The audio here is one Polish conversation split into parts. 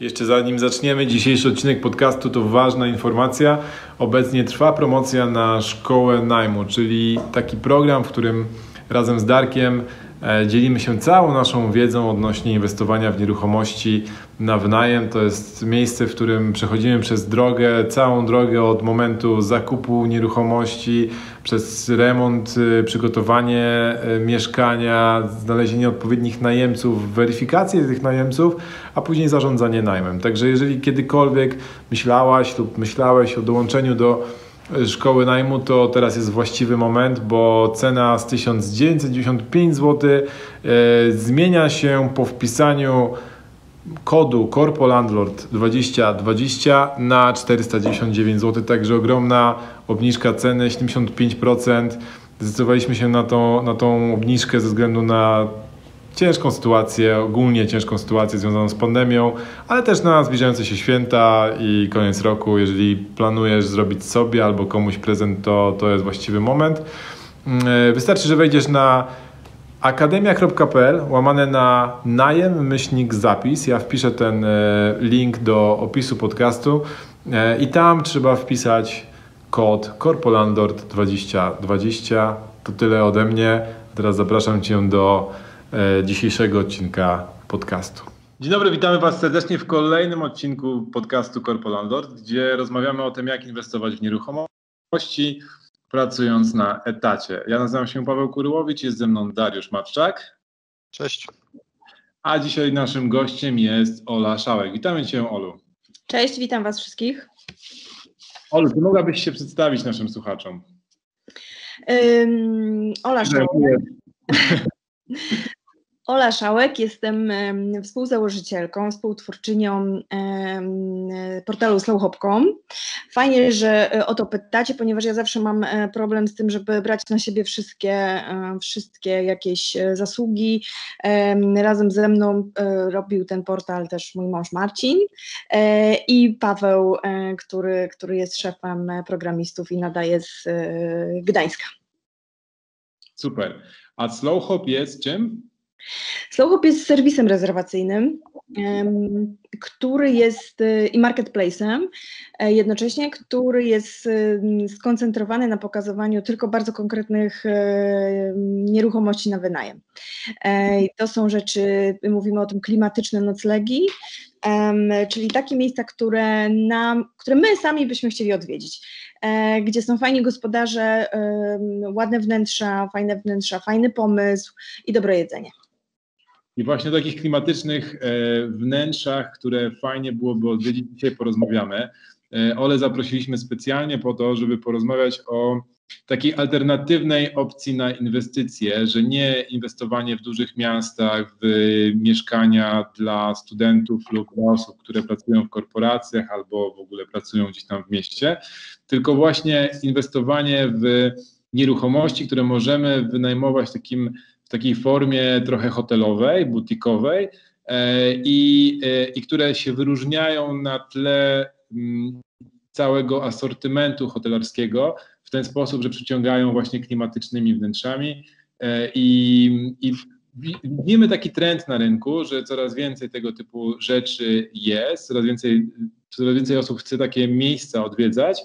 Jeszcze zanim zaczniemy dzisiejszy odcinek podcastu, to ważna informacja. Obecnie trwa promocja na szkołę najmu, czyli taki program, w którym razem z Darkiem dzielimy się całą naszą wiedzą odnośnie inwestowania w nieruchomości na wynajem. To jest miejsce, w którym przechodzimy przez drogę, całą drogę od momentu zakupu nieruchomości, przez remont, y, przygotowanie y, mieszkania, znalezienie odpowiednich najemców, weryfikację tych najemców, a później zarządzanie najmem. Także jeżeli kiedykolwiek myślałaś lub myślałeś o dołączeniu do szkoły najmu, to teraz jest właściwy moment, bo cena z 1995 zł e, zmienia się po wpisaniu kodu Corpo Landlord 2020 na 499 zł, także ogromna obniżka ceny 75%. Zdecydowaliśmy się na tą, na tą obniżkę ze względu na ciężką sytuację, ogólnie ciężką sytuację związaną z pandemią, ale też na zbliżające się święta i koniec roku. Jeżeli planujesz zrobić sobie albo komuś prezent, to, to jest właściwy moment. Mm, wystarczy, że wejdziesz na akademia.pl łamane na najem myślnik zapis. Ja wpiszę ten e, link do opisu podcastu e, i tam trzeba wpisać kod Corpolandord 2020. To tyle ode mnie. Teraz zapraszam Cię do dzisiejszego odcinka podcastu. Dzień dobry, witamy Was serdecznie w kolejnym odcinku podcastu Corpo Landlord, gdzie rozmawiamy o tym, jak inwestować w nieruchomości, pracując na etacie. Ja nazywam się Paweł Kuryłowicz, jest ze mną Dariusz Matczak. Cześć. A dzisiaj naszym gościem jest Ola Szałek. Witamy Cię, Olu. Cześć, witam Was wszystkich. Olu, czy mogłabyś się przedstawić naszym słuchaczom? Um, Ola Szałek. Ola Szałek, jestem współzałożycielką, współtwórczynią portalu slowhop.com. Fajnie, że e, o to pytacie, ponieważ ja zawsze mam e, problem z tym, żeby brać na siebie wszystkie, e, wszystkie jakieś zasługi. Razem ze mną robił ten portal też mój mąż Marcin i Paweł, który, który jest szefem programistów i nadaje z Gdańska. Super. A Slowhop jest czym? Slowhop jest serwisem rezerwacyjnym, który jest y, i marketplace'em e, jednocześnie, który jest y, skoncentrowany na pokazywaniu tylko bardzo konkretnych e, nieruchomości na wynajem. E, to są rzeczy, mówimy o tym klimatyczne noclegi, czyli takie miejsca, które, nam, które my sami byśmy chcieli odwiedzić, gdzie są fajni gospodarze, ładne wnętrza, fajne wnętrza, fajny pomysł i dobre jedzenie. I właśnie o takich klimatycznych e, wnętrzach, które fajnie byłoby odwiedzić, dzisiaj porozmawiamy. E, Ole zaprosiliśmy specjalnie po to, żeby porozmawiać o takiej alternatywnej opcji na inwestycje, że nie inwestowanie w dużych miastach, w mieszkania dla studentów lub osób, które pracują w korporacjach albo w ogóle pracują gdzieś tam w mieście, tylko właśnie inwestowanie w nieruchomości, które możemy wynajmować takim w takiej formie trochę hotelowej, butikowej e, i, e, i które się wyróżniają na tle mm, całego asortymentu hotelarskiego w ten sposób, że przyciągają właśnie klimatycznymi wnętrzami e, i, i widzimy taki trend na rynku, że coraz więcej tego typu rzeczy jest, coraz więcej, coraz więcej osób chce takie miejsca odwiedzać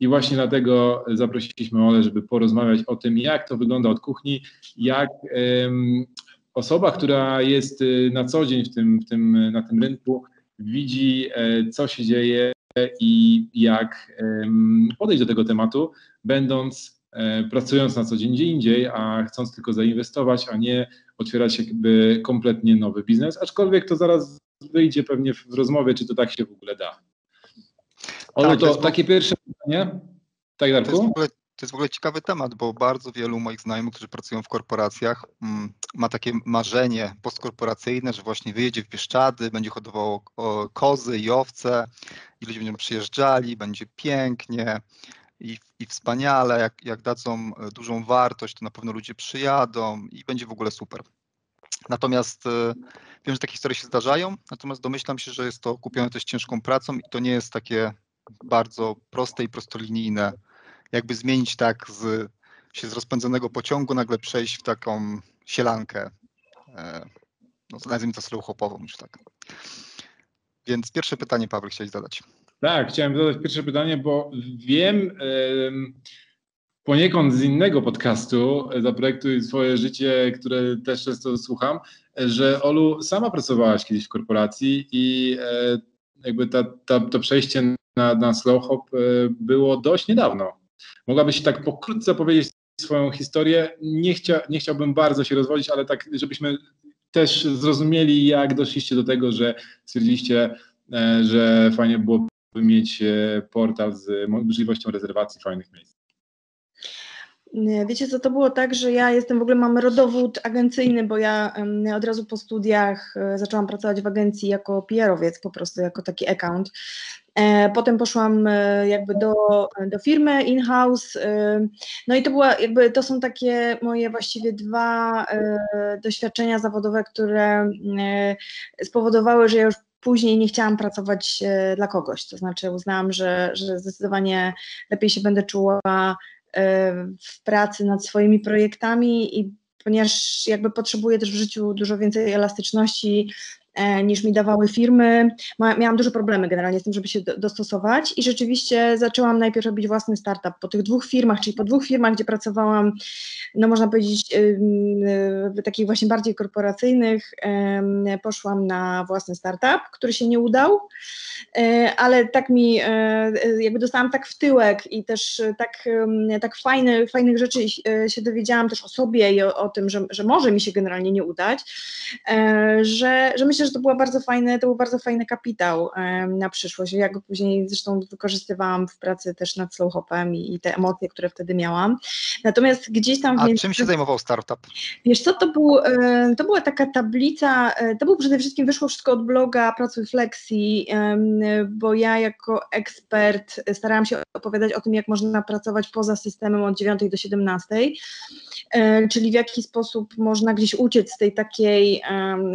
i właśnie dlatego zaprosiliśmy Ole, żeby porozmawiać o tym, jak to wygląda od kuchni, jak osoba, która jest y, na co dzień w tym, w tym, na tym rynku, widzi, e, co się dzieje i jak podejść do tego tematu, będąc, e, pracując na co dzień gdzie indziej, a chcąc tylko zainwestować, a nie otwierać jakby kompletnie nowy biznes, aczkolwiek to zaraz wyjdzie pewnie w rozmowie, czy to tak się w ogóle da. Tak, to, to takie pierwsze pytanie. Tak, Darku? To jest, ogóle, to jest w ogóle ciekawy temat, bo bardzo wielu moich znajomych, którzy pracują w korporacjach, mm, ma takie marzenie postkorporacyjne, że właśnie wyjedzie w Bieszczady, będzie hodowało kozy i owce i ludzie będą przyjeżdżali, będzie pięknie i, i wspaniale, jak, jak dadzą e, dużą wartość, to na pewno ludzie przyjadą i będzie w ogóle super. Natomiast e, wiem, że takie historie się zdarzają, natomiast domyślam się, że jest to kupione też ciężką pracą i to nie jest takie bardzo proste i prostolinijne. Jakby zmienić tak z, się z rozpędzonego pociągu, nagle przejść w taką sielankę, e, no nazwijmy to slow hopową już tak. Więc pierwsze pytanie, Paweł, chciałeś zadać. Tak, chciałem zadać pierwsze pytanie, bo wiem poniekąd z innego podcastu Zaprojektuj swoje życie, które też często słucham, że Olu sama pracowałaś kiedyś w korporacji i e, jakby ta, ta, to przejście na, na slow hop e, było dość niedawno. Mogłabyś tak pokrótce powiedzieć swoją historię? Nie, chcia, nie chciałbym bardzo się rozwodzić, ale tak, żebyśmy też zrozumieli, jak doszliście do tego, że stwierdziliście, e, że fajnie byłoby mieć portal z możliwością rezerwacji fajnych miejsc. Wiecie co, to było tak, że ja jestem w ogóle, mam rodowód agencyjny, bo ja od razu po studiach e, zaczęłam pracować w agencji jako PR-owiec, po prostu jako taki account. E, potem poszłam e, jakby do, do firmy in-house, no i to była jakby, to są takie moje właściwie dwa doświadczenia zawodowe, które spowodowały, że ja już później nie chciałam pracować dla kogoś, to znaczy uznałam, że, że zdecydowanie lepiej się będę czuła w pracy nad swoimi projektami i ponieważ jakby potrzebuję też w życiu dużo więcej elastyczności e, niż mi dawały firmy. Miałam duże problemy generalnie z tym, żeby się dostosować i rzeczywiście zaczęłam najpierw robić własny startup po tych dwóch firmach, czyli po dwóch firmach, gdzie pracowałam, no można powiedzieć, takich właśnie bardziej korporacyjnych, poszłam na własny startup, który się nie udał. E, ale tak mi, e, jakby dostałam tak w tyłek i też tak, tak fajne, fajnych rzeczy e, się dowiedziałam też o sobie i o, o tym, że, że może mi się generalnie nie udać, że, że myślę, że to była bardzo fajny, to był bardzo fajny kapitał na przyszłość. Ja go później zresztą wykorzystywałam w pracy też nad slow hopem i, i te emocje, które wtedy miałam. Natomiast gdzieś tam... A więc, czym się zajmował startup? Wiesz co, to, był, to była taka tablica, to był przede wszystkim, wyszło wszystko od bloga Pracuj Flexi, bo ja jako ekspert starałam się opowiadać o tym, jak można pracować poza systemem od 9 do 17, e, czyli w jaki sposób można gdzieś uciec z tej takiej,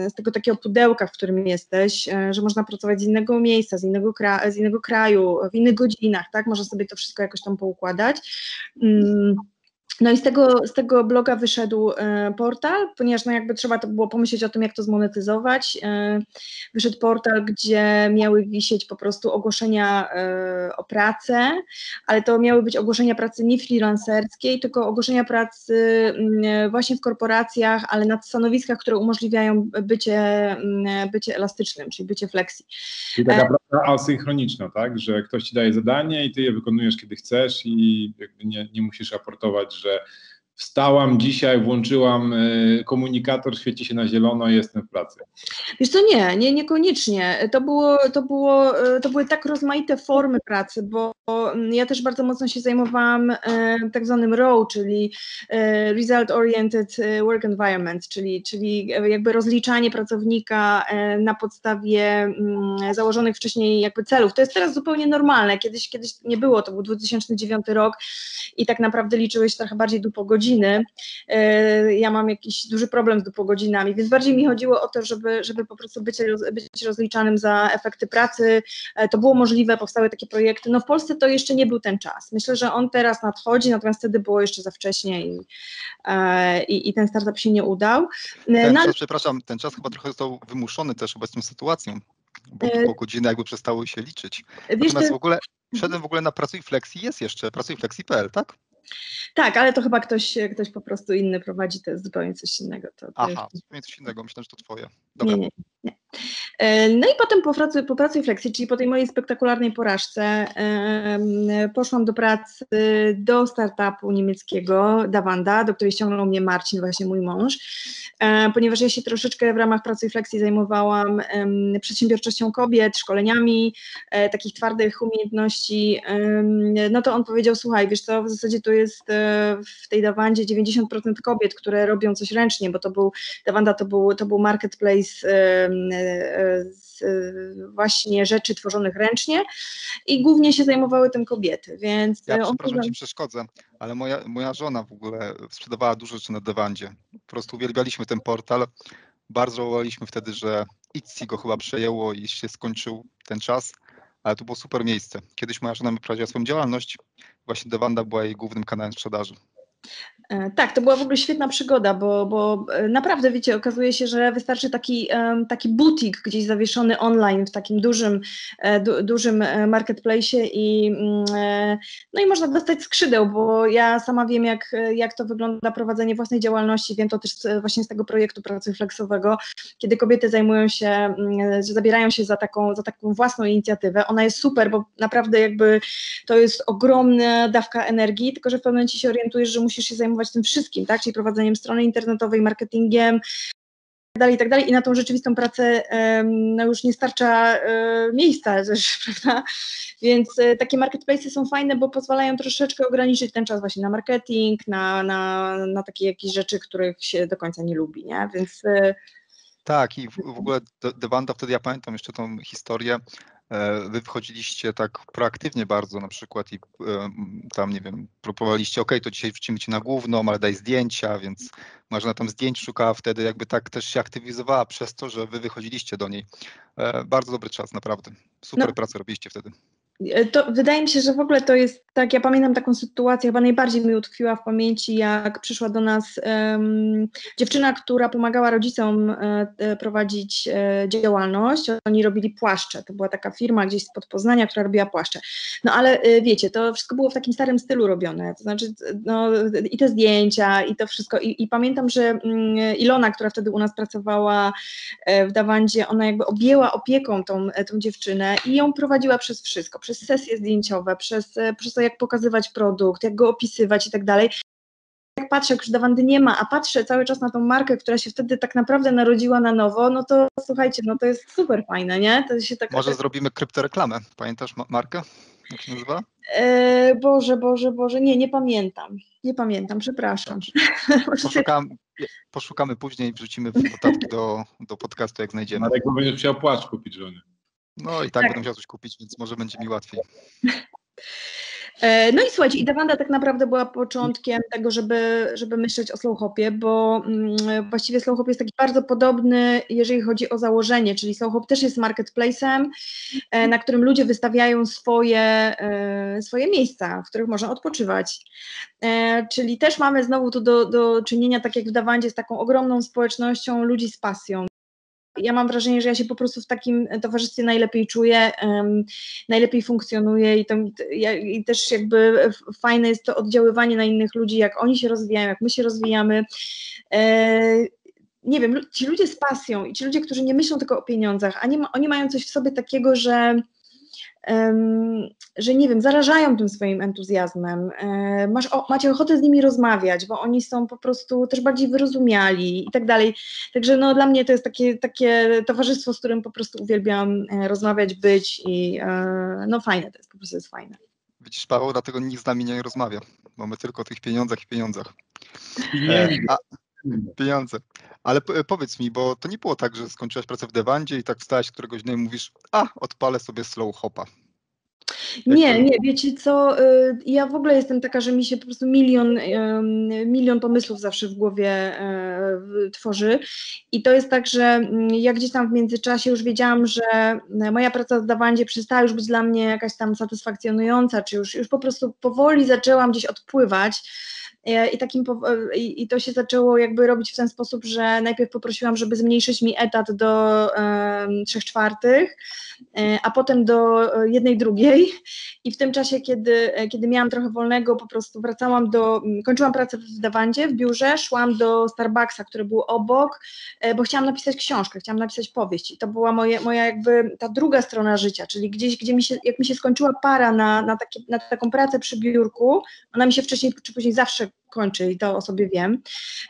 z tego takiego pudełka, w którym jesteś, e, że można pracować z innego miejsca, z innego, kra z innego kraju, w innych godzinach, tak, można sobie to wszystko jakoś tam poukładać. Mm. No i z tego, z tego bloga wyszedł e, portal, ponieważ no jakby trzeba to było pomyśleć o tym, jak to zmonetyzować. E, wyszedł portal, gdzie miały wisieć po prostu ogłoszenia e, o pracę, ale to miały być ogłoszenia pracy nie freelancerskiej, tylko ogłoszenia pracy mm, właśnie w korporacjach, ale na stanowiskach, które umożliwiają bycie, mm, bycie elastycznym, czyli bycie flexi. Czyli taka praca asynchroniczna, tak? Że ktoś ci daje zadanie i ty je wykonujesz, kiedy chcesz i jakby nie, nie musisz raportować, że wstałam dzisiaj, włączyłam e, komunikator, świeci się na zielono i jestem w pracy. Wiesz co, nie, nie, niekoniecznie. To, było, to, było, e, to były tak rozmaite formy pracy, bo ja też bardzo mocno się zajmowałam e, tak zwanym ROW, czyli Result Oriented Work Environment, czyli, czyli jakby rozliczanie pracownika na podstawie mm, założonych wcześniej jakby celów. To jest teraz zupełnie normalne. Kiedyś, kiedyś nie było, to był 2009 rok i tak naprawdę liczyły się trochę bardziej do godziny godziny. E, ja mam jakiś duży problem z dupogodzinami, więc bardziej mi chodziło o to, żeby, żeby po prostu być, być rozliczanym za efekty pracy. E, to było możliwe, powstały takie projekty. No w Polsce to jeszcze nie był ten czas. Myślę, że on teraz nadchodzi, natomiast wtedy było jeszcze za wcześnie i, e, i, i ten startup się nie udał. Ten no, czas, przepraszam, ten czas chyba trochę został wymuszony też obecną sytuacją bo po godziny jakby przestały się liczyć. Natomiast w ogóle, wszedłem w ogóle na Pracuj Flexi, jest jeszcze pracujflexi.pl, tak? Tak, ale to chyba ktoś, ktoś po prostu inny prowadzi, to jest zupełnie coś innego. To, to Aha, zupełnie coś innego, myślę, że to twoje. Dobra. Nie, nie, nie. E, no i potem po pracy, po pracy flexi, czyli po tej mojej spektakularnej porażce, poszłam do pracy do startupu niemieckiego Davanda, do której ściągnął mnie Marcin, właśnie mój mąż, e, ponieważ ja się troszeczkę w ramach pracy flexi zajmowałam przedsiębiorczością kobiet, szkoleniami, e, takich twardych umiejętności, no to on powiedział, słuchaj, wiesz co, w zasadzie to jest w tej Dawandzie 90% kobiet, które robią coś ręcznie, bo to był, Davanda to był, to był marketplace właśnie rzeczy tworzonych ręcznie i głównie się zajmowały tym kobiety, więc... Ja przepraszam, Ci przeszkodzę, ale moja, moja żona w ogóle sprzedawała dużo rzeczy na Dewandzie. Po prostu uwielbialiśmy ten portal. Bardzo żałowaliśmy wtedy, że Etsy go chyba przejęło i się skończył ten czas, ale to było super miejsce. Kiedyś moja żona prowadziła swoją działalność, właśnie Dewanda była jej głównym kanałem sprzedaży. E, tak, to była w ogóle świetna przygoda, bo, bo e, naprawdę, wiecie, okazuje się, że wystarczy taki, taki butik gdzieś zawieszony online w takim dużym, e, du, dużym marketplace i, mm, no i można dostać skrzydeł, bo ja sama wiem, jak, jak to wygląda prowadzenie własnej działalności, wiem to też właśnie z tego projektu pracy flexowego, kiedy kobiety zajmują się, mm, zabierają się za taką, za taką własną inicjatywę. Ona jest super, bo naprawdę jakby to jest ogromna dawka energii, tylko że w pewnym momencie się orientujesz, że musisz się zajmować tym wszystkim, tak? Czyli prowadzeniem strony internetowej, marketingiem, tak dalej, i tak dalej. I na tą rzeczywistą pracę no już nie starcza e, miejsca też, prawda? Więc e, takie marketplace są fajne, bo pozwalają troszeczkę ograniczyć ten czas właśnie na marketing, na, na, na takie jakieś rzeczy, których się do końca nie lubi, nie? Więc e, tak, i w, w ogóle Dewanda, wtedy ja pamiętam jeszcze tą historię, wy wchodziliście tak proaktywnie bardzo na przykład i tam, nie wiem, proponowaliście, ok, to dzisiaj wrzucimy ci na główną, ale daj zdjęcia, więc Marzena tam zdjęć szukała wtedy, jakby tak też się aktywizowała przez to, że wy wychodziliście do niej. E, bardzo dobry czas, naprawdę. Super no. pracę robiliście wtedy. E, to wydaje mi się, że w ogóle to jest tak, ja pamiętam taką sytuację, chyba najbardziej mi utkwiła w pamięci, jak przyszła do nas um, dziewczyna, która pomagała rodzicom e, e prowadzić e, działalność. Oni robili płaszcze. To była taka firma gdzieś spod Poznania, która robiła płaszcze. No ale e, wiecie, to wszystko było w takim starym stylu robione. To znaczy, no, i te zdjęcia, i to wszystko. I, i pamiętam, że mm, Ilona, która wtedy u nas pracowała w Dawandzie, ona jakby objęła opieką tą, tą dziewczynę i ją prowadziła przez wszystko przez sesje zdjęciowe, przez, e, przez to, jak pokazywać produkt, jak go opisywać i tak dalej. Jak patrzę, już Dawandy nie ma, a patrzę cały czas na tą markę, która się wtedy tak naprawdę narodziła na nowo, no to słuchajcie, no to jest super fajne, nie? To się tak, Może zrobimy kryptoreklamę. Pamiętasz markę? Jak się nazywa? E, Boże, Boże, Boże, nie, nie pamiętam. Nie pamiętam, przepraszam. Poszukamy, poszukamy później, wrzucimy w notatki do, do podcastu, jak znajdziemy. Marek będziesz chciał płaszcz kupić żony. No i tak, tak. będę musiał coś kupić, więc może będzie mi łatwiej. E, no i słuchajcie, i Dawanda tak naprawdę była początkiem tego, żeby, żeby myśleć o slowhopie, bo mm, właściwie slowhop jest taki bardzo podobny, jeżeli chodzi o założenie, czyli slowhop też jest marketplacem, e, na którym ludzie wystawiają swoje, e, swoje miejsca, w których można odpoczywać. Czyli też mamy znowu tu do, do czynienia, tak jak w Dawandzie, z taką ogromną społecznością ludzi z pasją ja mam wrażenie, że ja się po prostu w takim towarzystwie najlepiej czuję, um, najlepiej funkcjonuję i, to, ja, i też jakby fajne jest to oddziaływanie na innych ludzi, jak oni się rozwijają, jak my się rozwijamy. E, nie wiem, ci ludzie z pasją i ci ludzie, którzy nie myślą tylko o pieniądzach, a nie oni mają coś w sobie takiego, że że nie wiem, zarażają tym swoim entuzjazmem. E, masz, o, macie ochotę z nimi rozmawiać, bo oni są po prostu też bardziej wyrozumiali i tak dalej. Także no, dla mnie to jest takie, takie towarzystwo, z którym po prostu uwielbiam e, rozmawiać, być i e, no fajne to jest, po prostu jest fajne. Widzisz, Paweł, dlatego nikt z nami nie rozmawia, bo my tylko o tych pieniądzach i pieniądzach. E, a, pieniądze. Ale powiedz mi, bo to nie było tak, że skończyłaś pracę w Dewandzie i tak wstałaś któregoś dnia i mówisz, a odpalę sobie slow hopa. Nie, nie, wiecie co, y, ja w ogóle jestem taka, że mi się po prostu milion, milion pomysłów zawsze w głowie e, tworzy. I to jest tak, że mm, ja gdzieś tam w międzyczasie już wiedziałam, że moja praca w Dawandzie przestała już być dla mnie jakaś tam satysfakcjonująca, czy już, już po prostu powoli zaczęłam gdzieś odpływać. I, takim, I to się zaczęło jakby robić w ten sposób, że najpierw poprosiłam, żeby zmniejszyć mi etat do trzech czwartych, a potem do jednej drugiej. I w tym czasie, kiedy, kiedy miałam trochę wolnego, po prostu wracałam do, kończyłam pracę w Dawandzie, w biurze, szłam do Starbucksa, który był obok, bo chciałam napisać książkę, chciałam napisać powieść. I to była moje, moja jakby ta druga strona życia, czyli gdzieś, gdzie mi się, jak mi się skończyła para na, na, takie, na taką pracę przy biurku, ona mi się wcześniej czy później zawsze kończy i to o sobie wiem,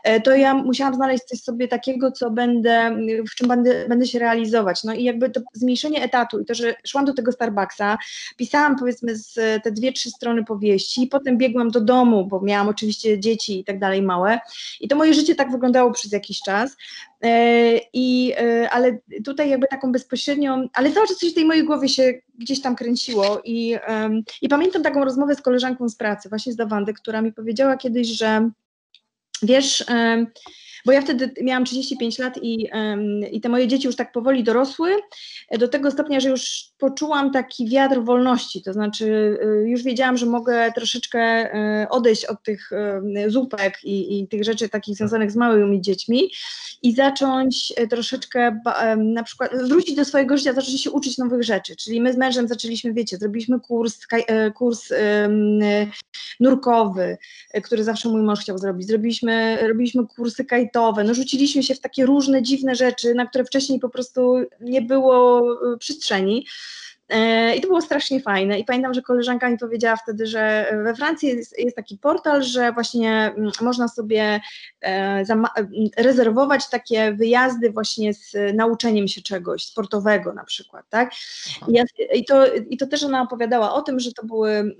e, to ja musiałam znaleźć coś sobie takiego, co będę, w czym będę, będę się realizować. No i jakby to zmniejszenie etatu i to, że szłam do tego Starbucksa, pisałam powiedzmy z te dwie, trzy strony powieści, potem biegłam do domu, bo miałam oczywiście dzieci i tak dalej małe i to moje życie tak wyglądało przez jakiś czas. E, I, e, ale tutaj jakby taką bezpośrednią, ale cały czas coś w tej mojej głowie się gdzieś tam kręciło i, i pamiętam taką rozmowę z koleżanką z pracy, właśnie z Dawandy, która mi powiedziała kiedyś, że wiesz, bo ja wtedy miałam 35 lat i, i te moje dzieci już tak powoli dorosły, do tego stopnia, że już poczułam taki wiatr wolności, to znaczy już wiedziałam, że mogę troszeczkę odejść od tych zupek i, i tych rzeczy takich związanych z małymi dziećmi i zacząć troszeczkę na przykład wrócić do swojego życia, zacząć się uczyć nowych rzeczy, czyli my z mężem zaczęliśmy, wiecie, zrobiliśmy kurs, kurs nurkowy, który zawsze mój mąż chciał zrobić, zrobiliśmy, robiliśmy kursy kajtowe, no rzuciliśmy się w takie różne dziwne rzeczy, na które wcześniej po prostu nie było y, przestrzeni. E, I to było strasznie fajne. I pamiętam, że koleżanka mi powiedziała wtedy, że we Francji jest, jest taki portal, że właśnie mm, można sobie e, rezerwować takie wyjazdy właśnie z nauczeniem się czegoś sportowego na przykład, tak? I, ja, i, to, I to też ona opowiadała o tym, że to były, mm,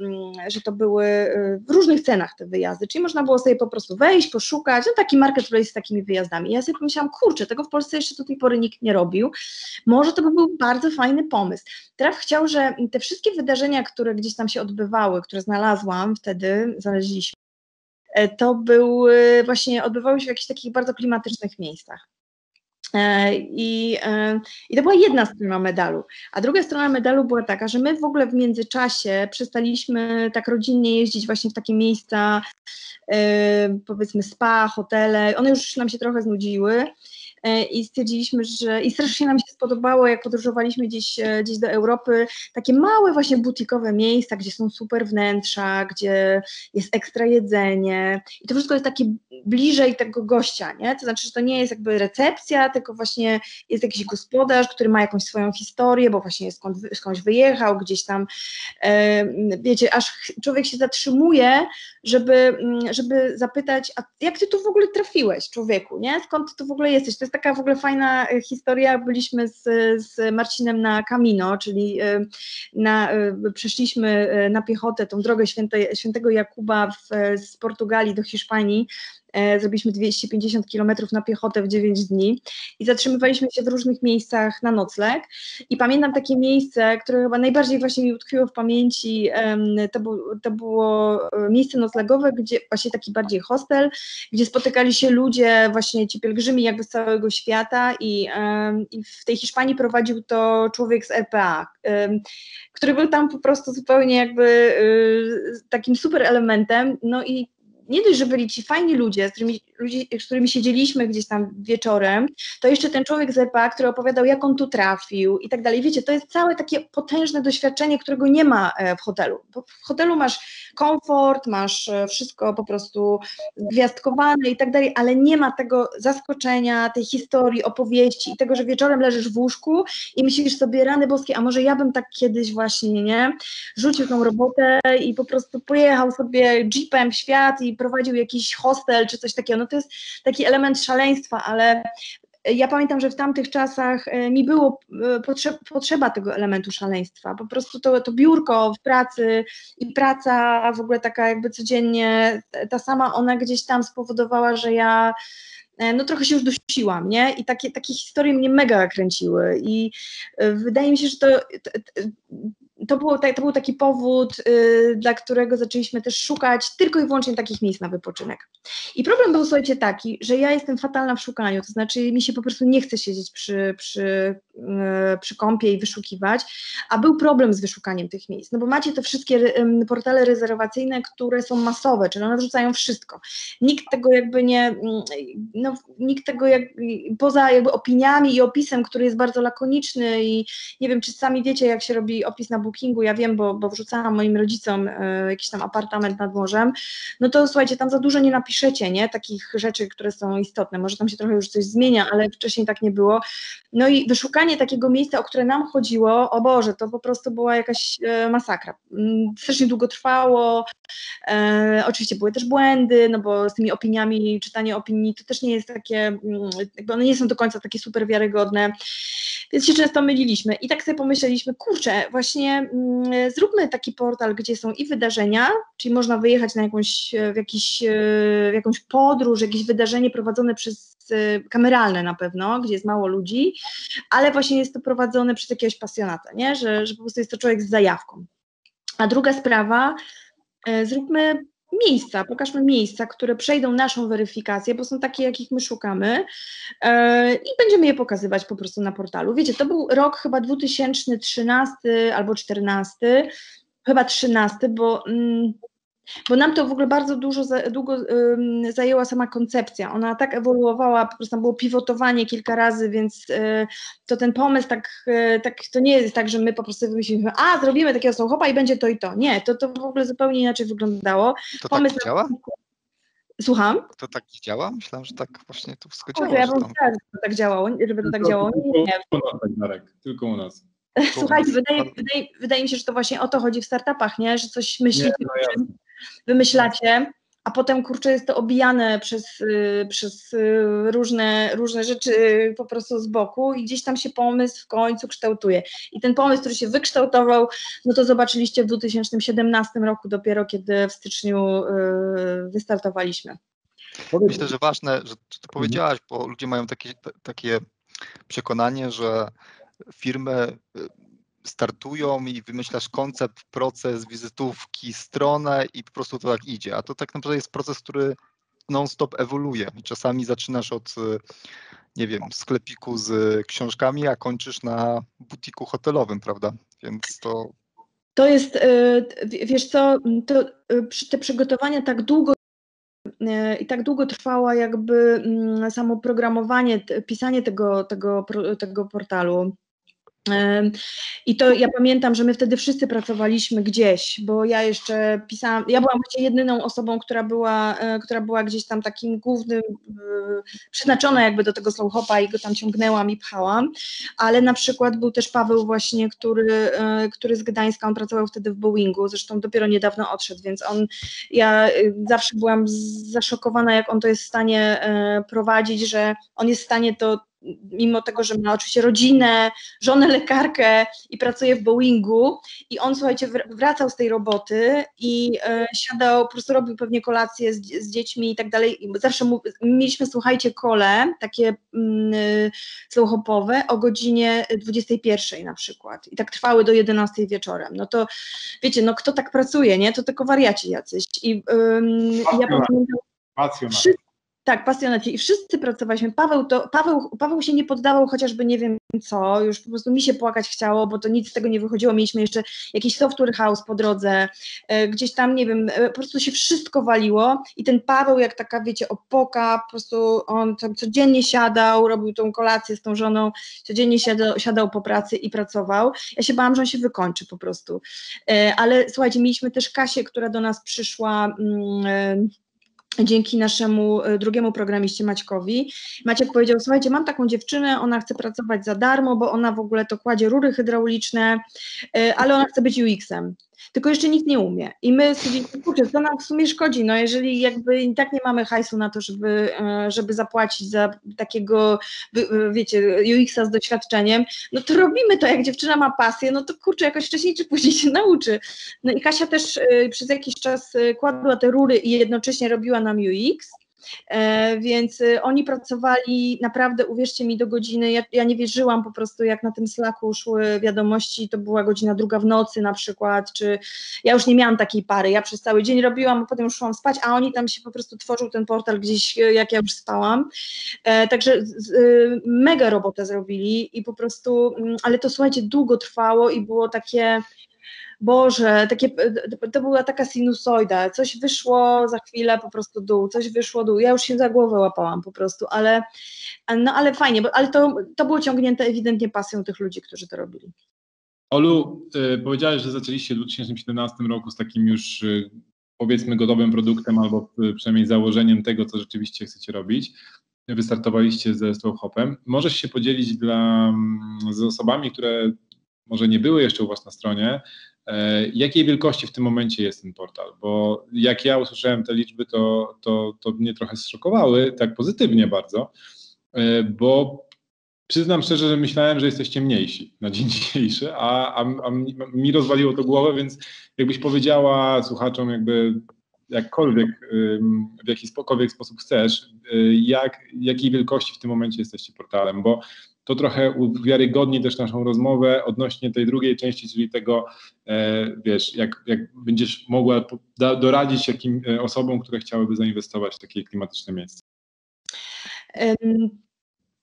że to były e, w różnych cenach te wyjazdy, czyli można było sobie po prostu wejść, poszukać, no taki marketplace z takimi wyjazdami. I ja sobie pomyślałam, kurczę, tego w Polsce jeszcze do tej pory nikt nie robił. Może to by był bardzo fajny pomysł. Traf chciał, że te wszystkie wydarzenia, które gdzieś tam się odbywały, które znalazłam wtedy, znaleźliśmy, e, to były właśnie, odbywały się w jakichś takich bardzo klimatycznych miejscach. E, I, e, I to była jedna strona medalu. A druga strona medalu była taka, że my w ogóle w międzyczasie przestaliśmy tak rodzinnie jeździć właśnie w takie miejsca, powiedzmy spa, hotele. One już nam się trochę znudziły. E, i stwierdziliśmy, że i strasznie nam się spodobało, jak podróżowaliśmy gdzieś, e, gdzieś do Europy, takie małe właśnie butikowe miejsca, gdzie są super wnętrza, gdzie jest ekstra jedzenie i to wszystko jest takie bliżej tego gościa, nie? To znaczy, że to nie jest jakby recepcja, tylko właśnie jest jakiś gospodarz, który ma jakąś swoją historię, bo właśnie skąd, skądś wyjechał, gdzieś tam, e, wiecie, aż człowiek się zatrzymuje, żeby, mm, żeby zapytać, a jak ty tu w ogóle trafiłeś, człowieku, nie? Skąd ty tu w ogóle jesteś? To jest taka w ogóle fajna e, historia. Byliśmy z, z Marcinem na Camino, czyli e, na, e, przeszliśmy na piechotę tą drogę święte, świętego Jakuba w, z Portugalii do Hiszpanii zrobiliśmy 250 km na piechotę w 9 dni i zatrzymywaliśmy się w różnych miejscach na nocleg. I pamiętam takie miejsce, które chyba najbardziej właśnie mi utkwiło w pamięci, to, to było e, miejsce noclegowe, gdzie właśnie taki bardziej hostel, gdzie spotykali się ludzie, właśnie ci pielgrzymi jakby z całego świata i, i w tej Hiszpanii prowadził to człowiek z RPA, który był tam po prostu zupełnie jakby y, takim super elementem, no i nie dość, że byli ci fajni ludzie, z którymi, ludzi, z którymi siedzieliśmy gdzieś tam wieczorem, to jeszcze ten człowiek z EPA, który opowiadał, jak on tu trafił i tak dalej. Wiecie, to jest całe takie potężne doświadczenie, którego nie ma e, w hotelu. Bo w hotelu masz komfort, masz e, wszystko po prostu gwiazdkowane i tak dalej, ale nie ma tego zaskoczenia, tej historii, opowieści i tego, że wieczorem leżysz w łóżku i myślisz sobie, rany boskie, a może ja bym tak kiedyś właśnie, nie, rzucił tą robotę i po prostu pojechał sobie jeepem w świat i prowadził jakiś hostel czy coś takiego. No to jest taki element szaleństwa, ale ja pamiętam, że w tamtych czasach e, mi było e, potrzeba tego elementu szaleństwa. Po prostu to, to biurko w pracy i praca w ogóle taka jakby codziennie ta sama, ona gdzieś tam spowodowała, że ja e, no trochę się już dusiłam, nie? I takie, takie historie mnie mega kręciły i wydaje mi się, że to, to, to, było, to był taki powód, y, dla którego zaczęliśmy też szukać tylko i wyłącznie takich miejsc na wypoczynek. I problem był, słuchajcie, taki, że ja jestem fatalna w szukaniu, to znaczy mi się po prostu nie chce siedzieć przy, przy, y, przy kąpie i wyszukiwać, a był problem z wyszukaniem tych miejsc, no bo macie te wszystkie portale rezerwacyjne, które są masowe, czyli one wrzucają wszystko. Nikt tego jakby nie, mm, no, nikt tego jak, poza jakby opiniami i opisem, który jest bardzo lakoniczny i nie wiem, czy sami wiecie, jak się robi opis na bookingu, ja wiem, bo, bo wrzucałam moim rodzicom e, jakiś tam apartament nad morzem, no to słuchajcie, tam za dużo nie napiszecie, nie, takich rzeczy, które są istotne, może tam się trochę już coś zmienia, ale wcześniej tak nie było, no i wyszukanie takiego miejsca, o które nam chodziło, o Boże, to po prostu była jakaś e, masakra, mm, strasznie długo trwało, e, oczywiście były też błędy, no bo z tymi opiniami, czytanie opinii, to też nie jest takie, mm, jakby one nie są do końca takie super wiarygodne, więc się często myliliśmy i tak sobie pomyśleliśmy, kurczę, właśnie zróbmy taki portal, gdzie są i wydarzenia, czyli można wyjechać na jakąś, w, jakiś, w jakąś podróż, jakieś wydarzenie prowadzone przez kameralne na pewno, gdzie jest mało ludzi, ale właśnie jest to prowadzone przez jakiegoś pasjonata, nie? Że, że po prostu jest to człowiek z zajawką. A druga sprawa, e, zróbmy miejsca, pokażmy miejsca, które przejdą naszą weryfikację, bo są takie, jakich my szukamy e, i będziemy je pokazywać po prostu na portalu. Wiecie, to był rok chyba 2013 albo 2014, chyba 13, bo... Mm, bo nam to w ogóle bardzo dużo, za, długo um, zajęła sama koncepcja. Ona tak ewoluowała, po prostu tam było pivotowanie kilka razy, więc y, to ten pomysł tak, y, tak, to nie jest tak, że my po prostu wymyślimy, a zrobimy takiego sohopa i będzie to i to. Nie, to, to w ogóle zupełnie inaczej wyglądało. To tak pomysł tak działa? Słucham? To tak działa? Myślałam, że tak właśnie to wszystko działa. ja bym chciała, żeby to tak działało, żeby to tak działało. Nie, nie. Tylko u nas, tak, Darek, tylko u nas. Słuchajcie, wydaje, wydaje, wydaje mi się, że to właśnie o to chodzi w startupach, nie? że coś myślicie, nie, no wymyślacie, a potem kurczę jest to obijane przez, y, przez y, różne, różne rzeczy po prostu z boku i gdzieś tam się pomysł w końcu kształtuje. I ten pomysł, który się wykształtował, no to zobaczyliście w 2017 roku dopiero, kiedy w styczniu y, wystartowaliśmy. Myślę, że ważne, że to powiedziałaś, bo ludzie mają takie, takie przekonanie, że firmy startują i wymyślasz koncept, proces, wizytówki, stronę i po prostu to tak idzie. A to tak naprawdę jest proces, który non-stop ewoluuje. Czasami zaczynasz od, nie wiem, sklepiku z książkami, a kończysz na butiku hotelowym, prawda? Więc to. To jest, e, wiesz co, to, e, te przygotowania tak długo i tak długo trwała jakby mm, samo programowanie, pisanie tego, tego, tego portalu. I to ja pamiętam, że my wtedy wszyscy pracowaliśmy gdzieś, bo ja jeszcze pisałam, ja byłam właściwie jedyną osobą, która była, e, która była gdzieś tam takim głównym, e, przeznaczona jakby do tego slowhopa i go tam ciągnęłam i pchałam, ale na przykład był też Paweł właśnie, który, e, który z Gdańska, on pracował wtedy w Boeingu, zresztą dopiero niedawno odszedł, więc on, ja zawsze byłam zaszokowana, jak on to jest w stanie prowadzić, że on jest w stanie to mimo tego, że ma oczywiście rodzinę, żonę lekarkę i pracuje w Boeingu i on, słuchajcie, wracał z tej roboty i e, siadał, po prostu robił pewnie kolację z, z dziećmi i tak dalej. Zawsze mu, mieliśmy, słuchajcie, kole, takie mm, slowhopowe o godzinie 21 na przykład i tak trwały do 11 wieczorem. No to wiecie, no kto tak pracuje, nie? To tylko wariaci jacyś. I ym, ja pamiętam, tak, pasjonaci. I wszyscy pracowaliśmy. Paweł, to, Paweł, Paweł się nie poddawał chociażby nie wiem co, już po prostu mi się płakać chciało, bo to nic z tego nie wychodziło. Mieliśmy jeszcze jakiś software house po drodze, e, gdzieś tam, nie wiem, e, po prostu się wszystko waliło i ten Paweł, jak taka, wiecie, opoka, po prostu on tam codziennie siadał, robił tą kolację z tą żoną, codziennie siadał, siadał po pracy i pracował. Ja się bałam, że on się wykończy po prostu. E, ale słuchajcie, mieliśmy też Kasię, która do nas przyszła. Mm, dzięki naszemu e, drugiemu programiście Maćkowi. Maciek powiedział, słuchajcie, mam taką dziewczynę, ona chce pracować za darmo, bo ona w ogóle to kładzie rury hydrauliczne, e, ale ona chce być UX-em tylko jeszcze nikt nie umie. I my stwierdziliśmy, kurczę, to nam w sumie szkodzi, no jeżeli jakby i tak nie mamy hajsu na to, żeby, e, żeby zapłacić za takiego, wiecie, UX-a z doświadczeniem, no to robimy to, jak dziewczyna ma pasję, no to kurczę, jakoś wcześniej czy później się nauczy. No i Kasia też e, przez jakiś czas e, kładła te rury i jednocześnie robiła nam UX, E, więc y, oni pracowali naprawdę, uwierzcie mi, do godziny. Ja, ja, nie wierzyłam po prostu, jak na tym Slacku szły wiadomości, to była godzina druga w nocy na przykład, czy ja już nie miałam takiej pary. Ja przez cały dzień robiłam, a potem już szłam spać, a oni tam się po prostu tworzył ten portal gdzieś, y, jak ja już spałam. E, także y, mega robotę zrobili i po prostu, mm, ale to słuchajcie, długo trwało i było takie Boże, takie, to była taka sinusoida, coś wyszło za chwilę po prostu dół, coś wyszło dół, ja już się za głowę łapałam po prostu, ale, no ale fajnie, bo, ale to, to było ciągnięte ewidentnie pasją tych ludzi, którzy to robili. Olu, y, powiedziałeś, że zaczęliście w 2017 roku z takim już y, powiedzmy gotowym produktem albo przynajmniej założeniem tego, co rzeczywiście chcecie robić. Wystartowaliście ze Slowhopem. Możesz się podzielić dla, mm, z osobami, które może nie były jeszcze u Was na stronie, E, jakiej wielkości w tym momencie jest ten portal? Bo jak ja usłyszałem te liczby, to, to, to mnie trochę zszokowały, tak pozytywnie bardzo, e, bo przyznam szczerze, że myślałem, że jesteście mniejsi na dzień dzisiejszy, a, a, a mi rozwaliło to głowę, więc jakbyś powiedziała słuchaczom jakby jakkolwiek, w jakikolwiek sposób chcesz, y, jak, jakiej wielkości w tym momencie jesteście portalem, bo to trochę uwiarygodni też naszą rozmowę odnośnie tej drugiej części, czyli tego, e, wiesz, jak, jak będziesz mogła doradzić jakim e, osobom, które chciałyby zainwestować w takie klimatyczne miejsce.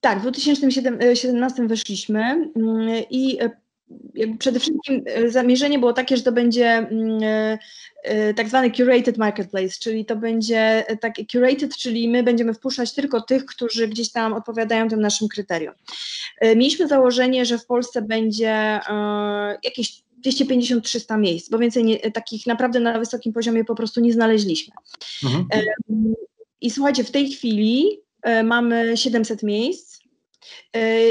Tak, w 2017 weszliśmy mm, i przede wszystkim zamierzenie było takie, że to będzie mm, tak zwany curated marketplace, czyli to będzie taki curated, czyli my będziemy wpuszczać tylko tych, którzy gdzieś tam odpowiadają tym naszym kryterium. Mieliśmy założenie, że w Polsce będzie e, jakieś 250-300 miejsc, bo więcej nie, takich naprawdę na wysokim poziomie po prostu nie znaleźliśmy. Mhm. I słuchajcie, w tej chwili e, mamy 700 miejsc e,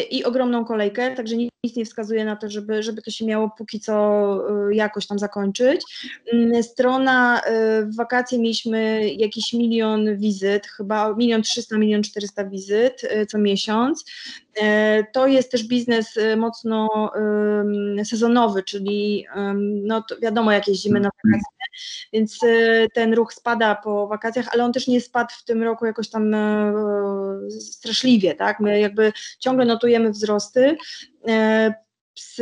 i ogromną kolejkę, także nic nie wskazuje na to, żeby, żeby to się miało póki co y, jakoś tam zakończyć. Mm, strona y, w wakacje mieliśmy jakiś milion wizyt, chyba milion trzysta, milion czterysta wizyt co miesiąc. To jest też biznes mocno sezonowy, czyli no wiadomo jak jeździmy na wakacje, więc ten ruch spada po wakacjach, ale on też nie spadł w tym roku jakoś tam straszliwie, tak? My jakby ciągle notujemy wzrosty. E, z,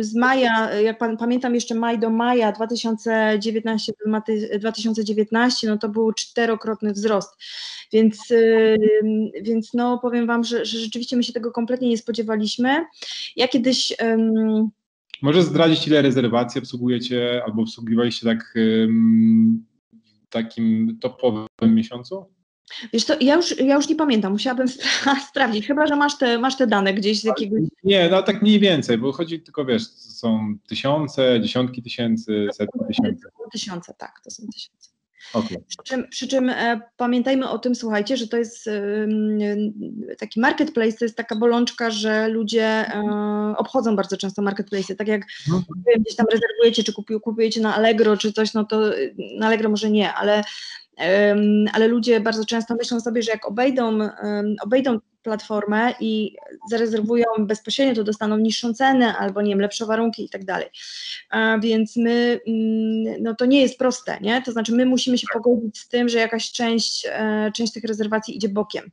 z maja, jak pan, pamiętam jeszcze maj do maja 2019, 2019, no to był czterokrotny wzrost. Więc, e, więc no powiem Wam, że, że rzeczywiście my się tego kompletnie nie spodziewaliśmy. Ja kiedyś. Um, Może zdradzić, ile rezerwacji obsługujecie albo obsługiwaliście tak w takim topowym miesiącu? Wiesz to ja już, ja już nie pamiętam, musiałabym spra sprawdzić, chyba, że masz te, masz te dane gdzieś z jakiegoś... Nie, no tak mniej więcej, bo chodzi tylko, wiesz, są tysiące, dziesiątki tysięcy, setki tysięcy. Tysiące, tak, to są tysiące. Okay. Przy czym, przy czym e, pamiętajmy o tym, słuchajcie, że to jest e, taki marketplace, to jest taka bolączka, że ludzie e, obchodzą bardzo często marketplace. Tak jak no. gdzieś tam rezerwujecie, czy kupujecie na Allegro, czy coś, no to na Allegro może nie, ale ale ludzie bardzo często myślą sobie, że jak obejdą, obejdą platformę i zarezerwują bezpośrednio, to dostaną niższą cenę albo nie wiem, lepsze warunki i tak dalej. Więc my, mm, no to nie jest proste, nie? To znaczy my musimy się pogodzić z tym, że jakaś część, e, część tych rezerwacji idzie bokiem.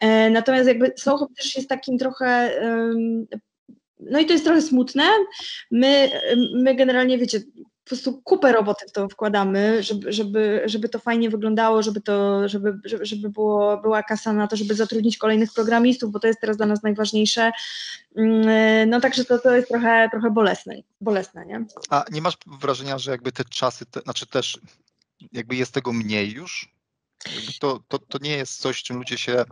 E, natomiast jakby Soho też jest takim trochę no i to jest trochę smutne. My, my generalnie, wiecie, po prostu kupę roboty w to wkładamy, żeby, żeby, żeby to fajnie wyglądało, żeby to, żeby, żeby było, była kasa na to, żeby zatrudnić kolejnych programistów, bo to jest teraz dla nas najważniejsze. Mm, no także to, to jest trochę, trochę bolesne, bolesne, nie? A nie masz wrażenia, że jakby te czasy, te, znaczy też jakby jest tego mniej już? To, to, to nie jest coś, czym ludzie się,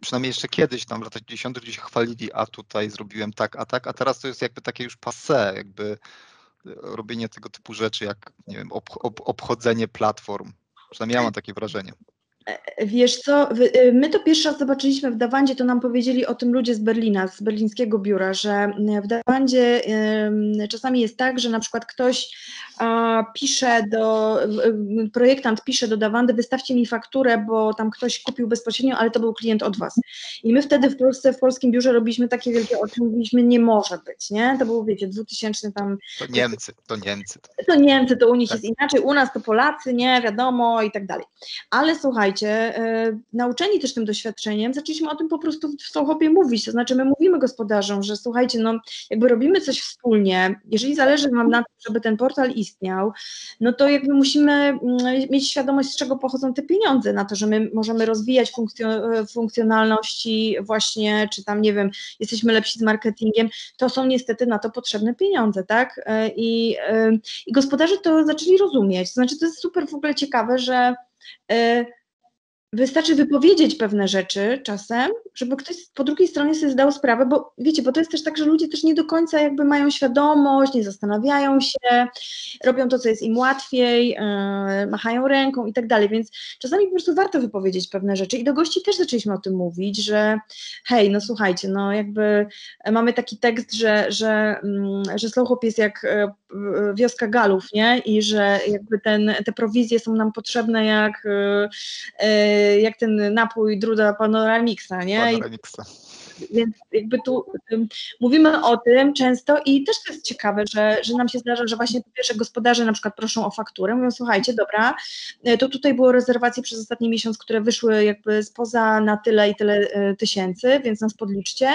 przynajmniej jeszcze kiedyś, tam w latach 10 gdzieś chwalili, a tutaj zrobiłem tak, a tak, a teraz to jest jakby takie już passe, jakby robienie tego typu rzeczy, jak nie wiem, ob, ob, obchodzenie platform. Przynajmniej ja mam takie wrażenie. E, wiesz co, y, my to pierwszy raz zobaczyliśmy w Dawandzie, to nam powiedzieli o tym ludzie z Berlina, z berlińskiego biura, że w Dawandzie czasami jest tak, że na przykład ktoś pisze do, projektant pisze do Dawandy, wystawcie mi fakturę, bo tam ktoś kupił bezpośrednio, ale to był klient od was. I my wtedy w Polsce, w polskim biurze robiliśmy takie wielkie oczy, mówiliśmy, nie może być, nie? To było, wiecie, 2000 tam... To Niemcy, to Niemcy. To Niemcy, to u nich tak. jest inaczej, u nas to Polacy, nie, wiadomo i tak dalej. Ale słuchajcie, e, nauczeni też tym doświadczeniem, zaczęliśmy o tym po prostu w Sochopie mówić, to znaczy my mówimy gospodarzom, że słuchajcie, no jakby robimy coś wspólnie, jeżeli zależy wam na tym, żeby ten portal istniał, no to jakby musimy mm, mieć świadomość, z czego pochodzą te pieniądze, na to, że my możemy rozwijać funkcjonalności właśnie, czy tam, nie wiem, jesteśmy lepsi z marketingiem, to są niestety na to potrzebne pieniądze, tak? E, I, e, i gospodarze to zaczęli rozumieć, to znaczy to jest super w ogóle ciekawe, że e, Wystarczy wypowiedzieć pewne rzeczy czasem, żeby ktoś po drugiej stronie sobie zdał sprawę, bo wiecie, bo to jest też tak, że ludzie też nie do końca jakby mają świadomość, nie zastanawiają się, robią to, co jest im łatwiej, yy, machają ręką i tak dalej, więc czasami po prostu warto wypowiedzieć pewne rzeczy. I do gości też zaczęliśmy o tym mówić, że hej, no słuchajcie, no jakby mamy taki tekst, że, że, yy, że Slowhop jest jak yy, wioska Galów, nie? I że jakby ten, te prowizje są nam potrzebne jak yy, jak ten napój Druda Panoramixa, nie? Panoramixa. Więc jakby tu um, mówimy o tym często i też to jest ciekawe, że, że nam się zdarza, że właśnie po pierwsze gospodarze na przykład proszą o fakturę, mówią słuchajcie, dobra, e, to tutaj było rezerwacji przez ostatni miesiąc, które wyszły jakby spoza na tyle i tyle e, tysięcy, więc nas podliczcie.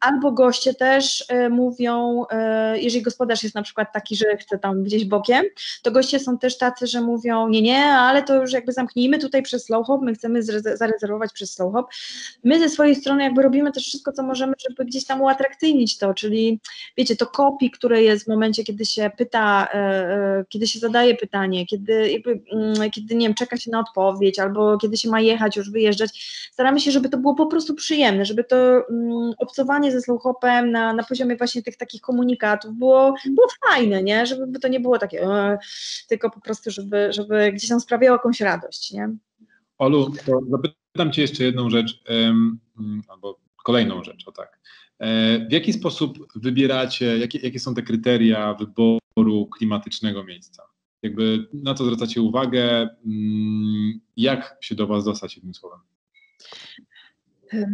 Albo goście też e, mówią, jeżeli gospodarz jest na przykład taki, że chce tam gdzieś bokiem, to goście są też tacy, że mówią, nie, nie, ale to już jakby zamknijmy tutaj przez Slow Hop, my chcemy zarezerwować przez Slow Hop. My ze swojej strony jakby robimy też wszystko, co możemy, żeby gdzieś tam uatrakcyjnić to, czyli wiecie, to kopii, które jest w momencie, kiedy się pyta, kiedy się zadaje pytanie, kiedy jakby, mm, kiedy nie wiem, czeka się na odpowiedź, albo kiedy się ma jechać, już wyjeżdżać, staramy się, żeby to było po prostu przyjemne, żeby to mm, obcowanie ze slowhopem na, na poziomie właśnie tych takich komunikatów było, było fajne, nie? Żeby to nie było takie, e, tylko po prostu, żeby, żeby gdzieś tam sprawiało jakąś radość, nie? Olu, zapytam Cię jeszcze jedną rzecz, um, albo kolejną rzecz, o tak. E, w jaki sposób wybieracie, jakie, jakie są te kryteria wyboru klimatycznego miejsca? Jakby na co zwracacie uwagę, mm, jak się do Was dostać jednym słowem?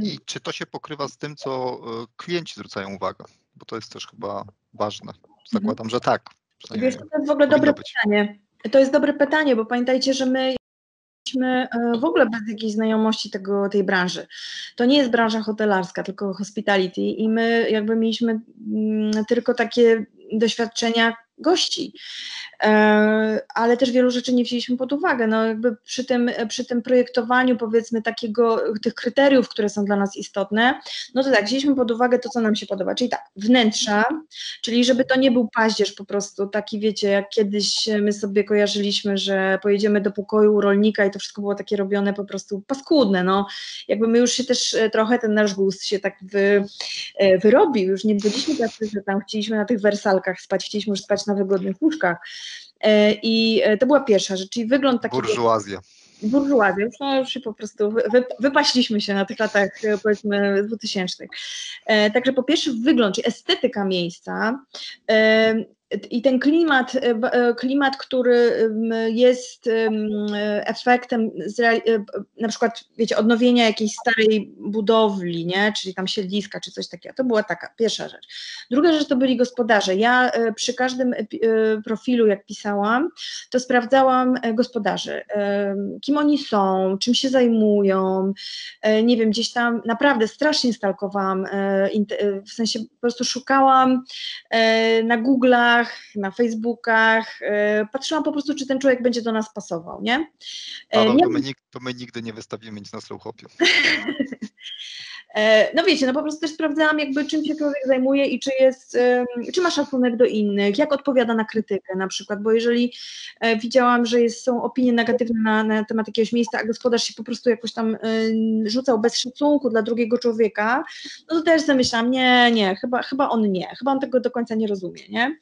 I czy to się pokrywa z tym, co e, klienci zwracają uwagę? Bo to jest też chyba ważne. Zakładam, że tak. Wiesz, to jest w ogóle dobre być. pytanie. To jest dobre pytanie, bo pamiętajcie, że my jesteśmy e, w ogóle bez jakiejś znajomości tego, tej branży. To nie jest branża hotelarska, tylko hospitality i my jakby mieliśmy mm, tylko takie doświadczenia gości. E, ale też wielu rzeczy nie wzięliśmy pod uwagę. No jakby przy tym, przy tym projektowaniu powiedzmy takiego, tych kryteriów, które są dla nas istotne, no to tak, wzięliśmy pod uwagę to, co nam się podoba, czyli tak, wnętrza, czyli żeby to nie był paździerz po prostu, taki wiecie, jak kiedyś my sobie kojarzyliśmy, że pojedziemy do pokoju u rolnika i to wszystko było takie robione po prostu paskudne, no jakby my już się też e, trochę ten nasz gust się tak wy, e, wyrobił, już nie byliśmy tacy, że tam chcieliśmy na tych wersalkach spać, chcieliśmy już spać na wygodnych łóżkach, E, I e, to była pierwsza rzecz, czyli wygląd taki. Burżuazja. Burżuazja, już, no, już się po prostu wy, wypaśliśmy się na tych latach e, powiedzmy 2000. Także po pierwsze wygląd, czyli estetyka miejsca, i ten klimat, e, e, klimat, który jest efektem e, na przykład, wiecie, odnowienia jakiejś starej budowli, nie? czyli tam siedliska, czy coś takiego. To była taka pierwsza rzecz. Druga rzecz to byli gospodarze. Ja przy każdym profilu, jak pisałam, to sprawdzałam gospodarzy. Kim oni są, czym się zajmują, nie wiem, gdzieś tam naprawdę strasznie stalkowałam, w sensie po prostu szukałam na Google'ach, na Facebookach, e, patrzyłam po prostu, czy ten człowiek będzie do nas pasował, nie? Paweł, nie... To, my, to my nigdy nie wystawimy nic na Slowhopie. E, no wiecie, no po prostu też sprawdzałam jakby czym się człowiek zajmuje i czy jest, czy ma szacunek do innych, jak odpowiada na krytykę na przykład, bo jeżeli e, widziałam, że jest, są opinie negatywne na, na temat jakiegoś miejsca, a gospodarz się po prostu jakoś tam rzucał bez szacunku dla drugiego człowieka, no to też zamyślałam, nie, nie, chyba, chyba on nie, chyba on tego do końca nie rozumie, nie?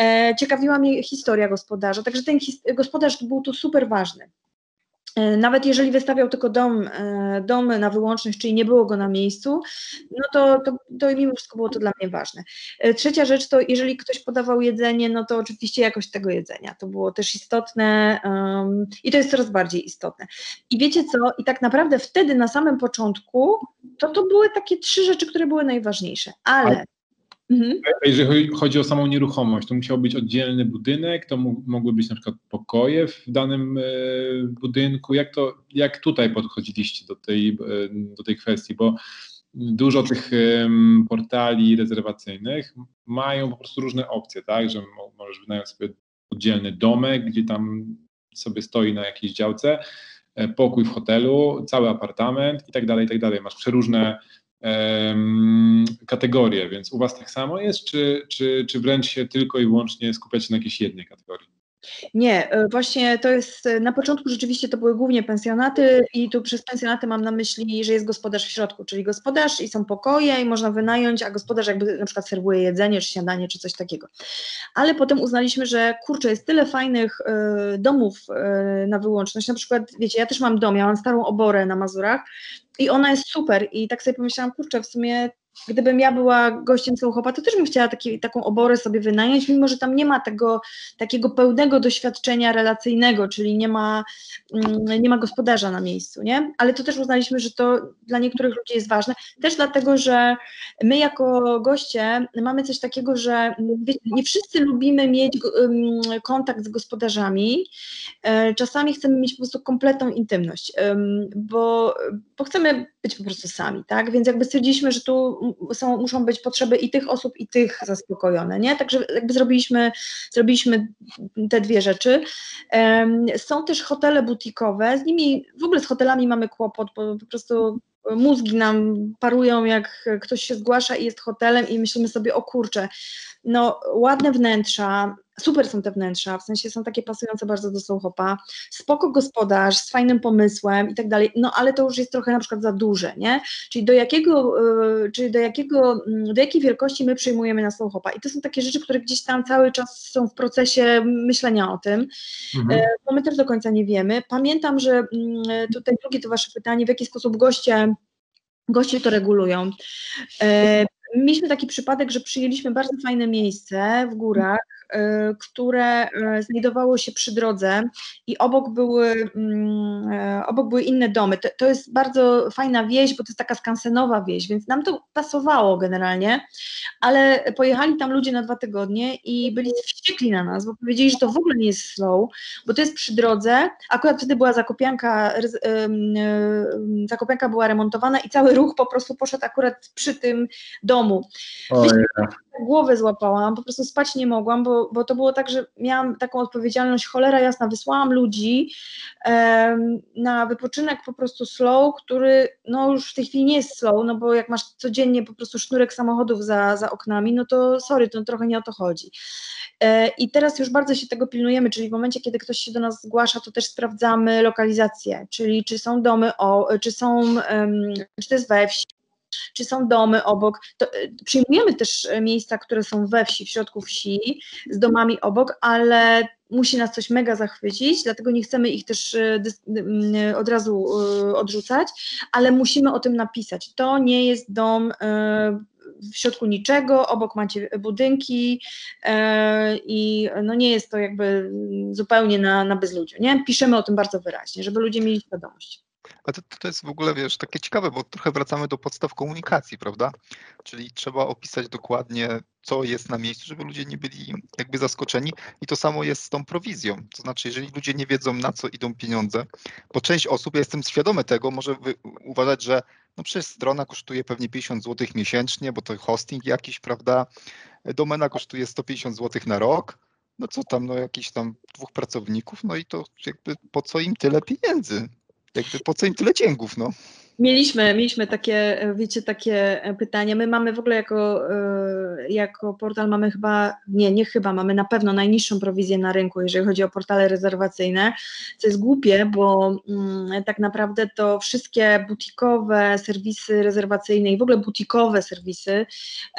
E, ciekawiła mnie historia gospodarza, także ten gospodarz był tu super ważny. E, nawet jeżeli wystawiał tylko dom, e, dom na wyłączność, czyli nie było go na miejscu, no to, to, to mimo wszystko było to dla mnie ważne. E, trzecia rzecz to, jeżeli ktoś podawał jedzenie, no to oczywiście jakość tego jedzenia. To było też istotne um, i to jest coraz bardziej istotne. I wiecie co? I tak naprawdę wtedy na samym początku to, to były takie trzy rzeczy, które były najważniejsze, ale Mhm. Jeżeli chodzi o samą nieruchomość, to musiał być oddzielny budynek, to mogły być na przykład pokoje w danym e, budynku. Jak, to, jak tutaj podchodziliście do tej, e, do tej kwestii? Bo dużo tych portali rezerwacyjnych mają po prostu różne opcje, tak? Że możesz wynająć sobie oddzielny domek, gdzie tam sobie stoi na jakiejś działce, e, pokój w hotelu, cały apartament i tak dalej, i tak dalej. Masz przeróżne kategorie, więc u Was tak samo jest, czy, czy, czy wręcz się tylko i wyłącznie skupiacie na jakiejś jednej kategorii? Nie, e, właśnie to jest, e, na początku rzeczywiście to były głównie pensjonaty i tu przez pensjonaty mam na myśli, że jest gospodarz w środku, czyli gospodarz i są pokoje i można wynająć, a gospodarz jakby na przykład serwuje jedzenie, czy śniadanie, czy coś takiego. Ale potem uznaliśmy, że kurczę, jest tyle fajnych y, domów y, na wyłączność, na przykład, wiecie, ja też mam dom, ja mam starą oborę na Mazurach i ona jest super i tak sobie pomyślałam, kurczę, w sumie gdybym ja była gościem Soulhopa, to też bym chciała taki, taką oborę sobie wynająć, mimo że tam nie ma tego takiego pełnego doświadczenia relacyjnego, czyli nie ma, mm, nie ma gospodarza na miejscu, nie? Ale to też uznaliśmy, że to dla niektórych ludzi jest ważne, też dlatego, że my jako goście mamy coś takiego, że nie wszyscy lubimy mieć kontakt z gospodarzami, e, czasami chcemy mieć po prostu kompletną intymność, bo, bo chcemy być po prostu sami, tak? Więc jakby stwierdziliśmy, że tu są, muszą być potrzeby i tych osób, i tych zaspokojone, nie? Także jakby zrobiliśmy, zrobiliśmy te dwie rzeczy. Są też hotele butikowe, z nimi, w ogóle z hotelami mamy kłopot, bo po prostu mózgi nam parują, jak ktoś się zgłasza i jest hotelem i myślimy sobie, o kurczę, no ładne wnętrza, super są te wnętrza, w sensie są takie pasujące bardzo do Soulhopa, spoko gospodarz, z fajnym pomysłem i tak dalej, no ale to już jest trochę na przykład za duże, nie? Czyli do jakiego, yy, czyli do jakiego, yy, do jakiej wielkości my przyjmujemy na Soulhopa i to są takie rzeczy, które gdzieś tam cały czas są w procesie myślenia o tym, mhm. yy, bo my też do końca nie wiemy. Pamiętam, że mm, tutaj drugie to wasze pytanie, w jaki sposób goście Goście to regulują. E, mieliśmy taki przypadek, że przyjęliśmy bardzo fajne miejsce w górach, które e, znajdowało się przy drodze i obok były, mm, e, obok były inne domy. To, to jest bardzo fajna wieś, bo to jest taka skansenowa wieś, więc nam to pasowało generalnie, ale pojechali tam ludzie na dwa tygodnie i byli wściekli na nas, bo powiedzieli, że to w ogóle nie jest slow, bo to jest przy drodze. Akurat wtedy była zakopianka, zakopianka była remontowana i cały ruch po prostu poszedł akurat przy tym domu. Yeah głowę złapałam, po prostu spać nie mogłam, bo, bo to było tak, że miałam taką odpowiedzialność, cholera jasna, wysłałam ludzi um, na wypoczynek po prostu slow, który no już w tej chwili nie jest slow, no bo jak masz codziennie po prostu sznurek samochodów za, za oknami, no to sorry, to trochę nie o to chodzi. E, I teraz już bardzo się tego pilnujemy, czyli w momencie, kiedy ktoś się do nas zgłasza, to też sprawdzamy lokalizację, czyli czy są domy, o, czy są, um, czy to jest we wsi, czy są domy obok. To, e, przyjmujemy też e, miejsca, które są we wsi, w środku wsi, z domami obok, ale musi nas coś mega zachwycić, dlatego nie chcemy ich też e, od razu odrzucać, ale musimy o tym napisać. To nie jest dom w środku niczego, obok macie budynki i no nie jest to jakby zupełnie na, na bezludziu, nie? Piszemy o tym bardzo wyraźnie, żeby ludzie mieli świadomość. A to, to jest w ogóle, wiesz, takie ciekawe, bo trochę wracamy do podstaw komunikacji, prawda? Czyli trzeba opisać dokładnie, co jest na miejscu, żeby ludzie nie byli jakby zaskoczeni. I to samo jest z tą prowizją. To znaczy, jeżeli ludzie nie wiedzą, na co idą pieniądze, bo część osób, ja jestem świadomy tego, może uważać, że no przecież strona kosztuje pewnie 50 zł miesięcznie, bo to hosting jakiś, prawda? Domena kosztuje 150 zł na rok. No co tam, no jakiś tam dwóch pracowników, no i to jakby po co im tyle pieniędzy? Jakby po co im tyle cięgów, no? Mieliśmy, mieliśmy takie, wiecie, takie pytanie. My mamy w ogóle jako, e, jako portal mamy chyba, nie, nie chyba, mamy na pewno najniższą prowizję na rynku, jeżeli chodzi o portale rezerwacyjne, co jest głupie, bo mm, tak naprawdę to wszystkie butikowe serwisy rezerwacyjne i w ogóle butikowe serwisy,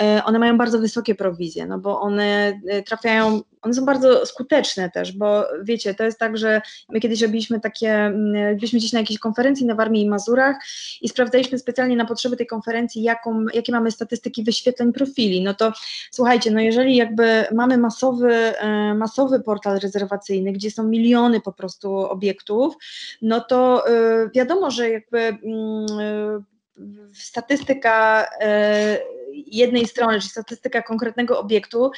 e, one mają bardzo wysokie prowizje, no bo one e, trafiają one są bardzo skuteczne też, bo wiecie, to jest tak, że my kiedyś robiliśmy takie, mm, byliśmy gdzieś na jakiejś konferencji na Warmii i Mazurach i sprawdzaliśmy specjalnie na potrzeby tej konferencji, jaką, jakie mamy statystyki wyświetleń profili. No to słuchajcie, no jeżeli jakby mamy masowy, e, masowy portal rezerwacyjny, gdzie są miliony po prostu obiektów, no to e, wiadomo, że jakby mm, e, statystyka jednej strony, czyli statystyka konkretnego obiektu,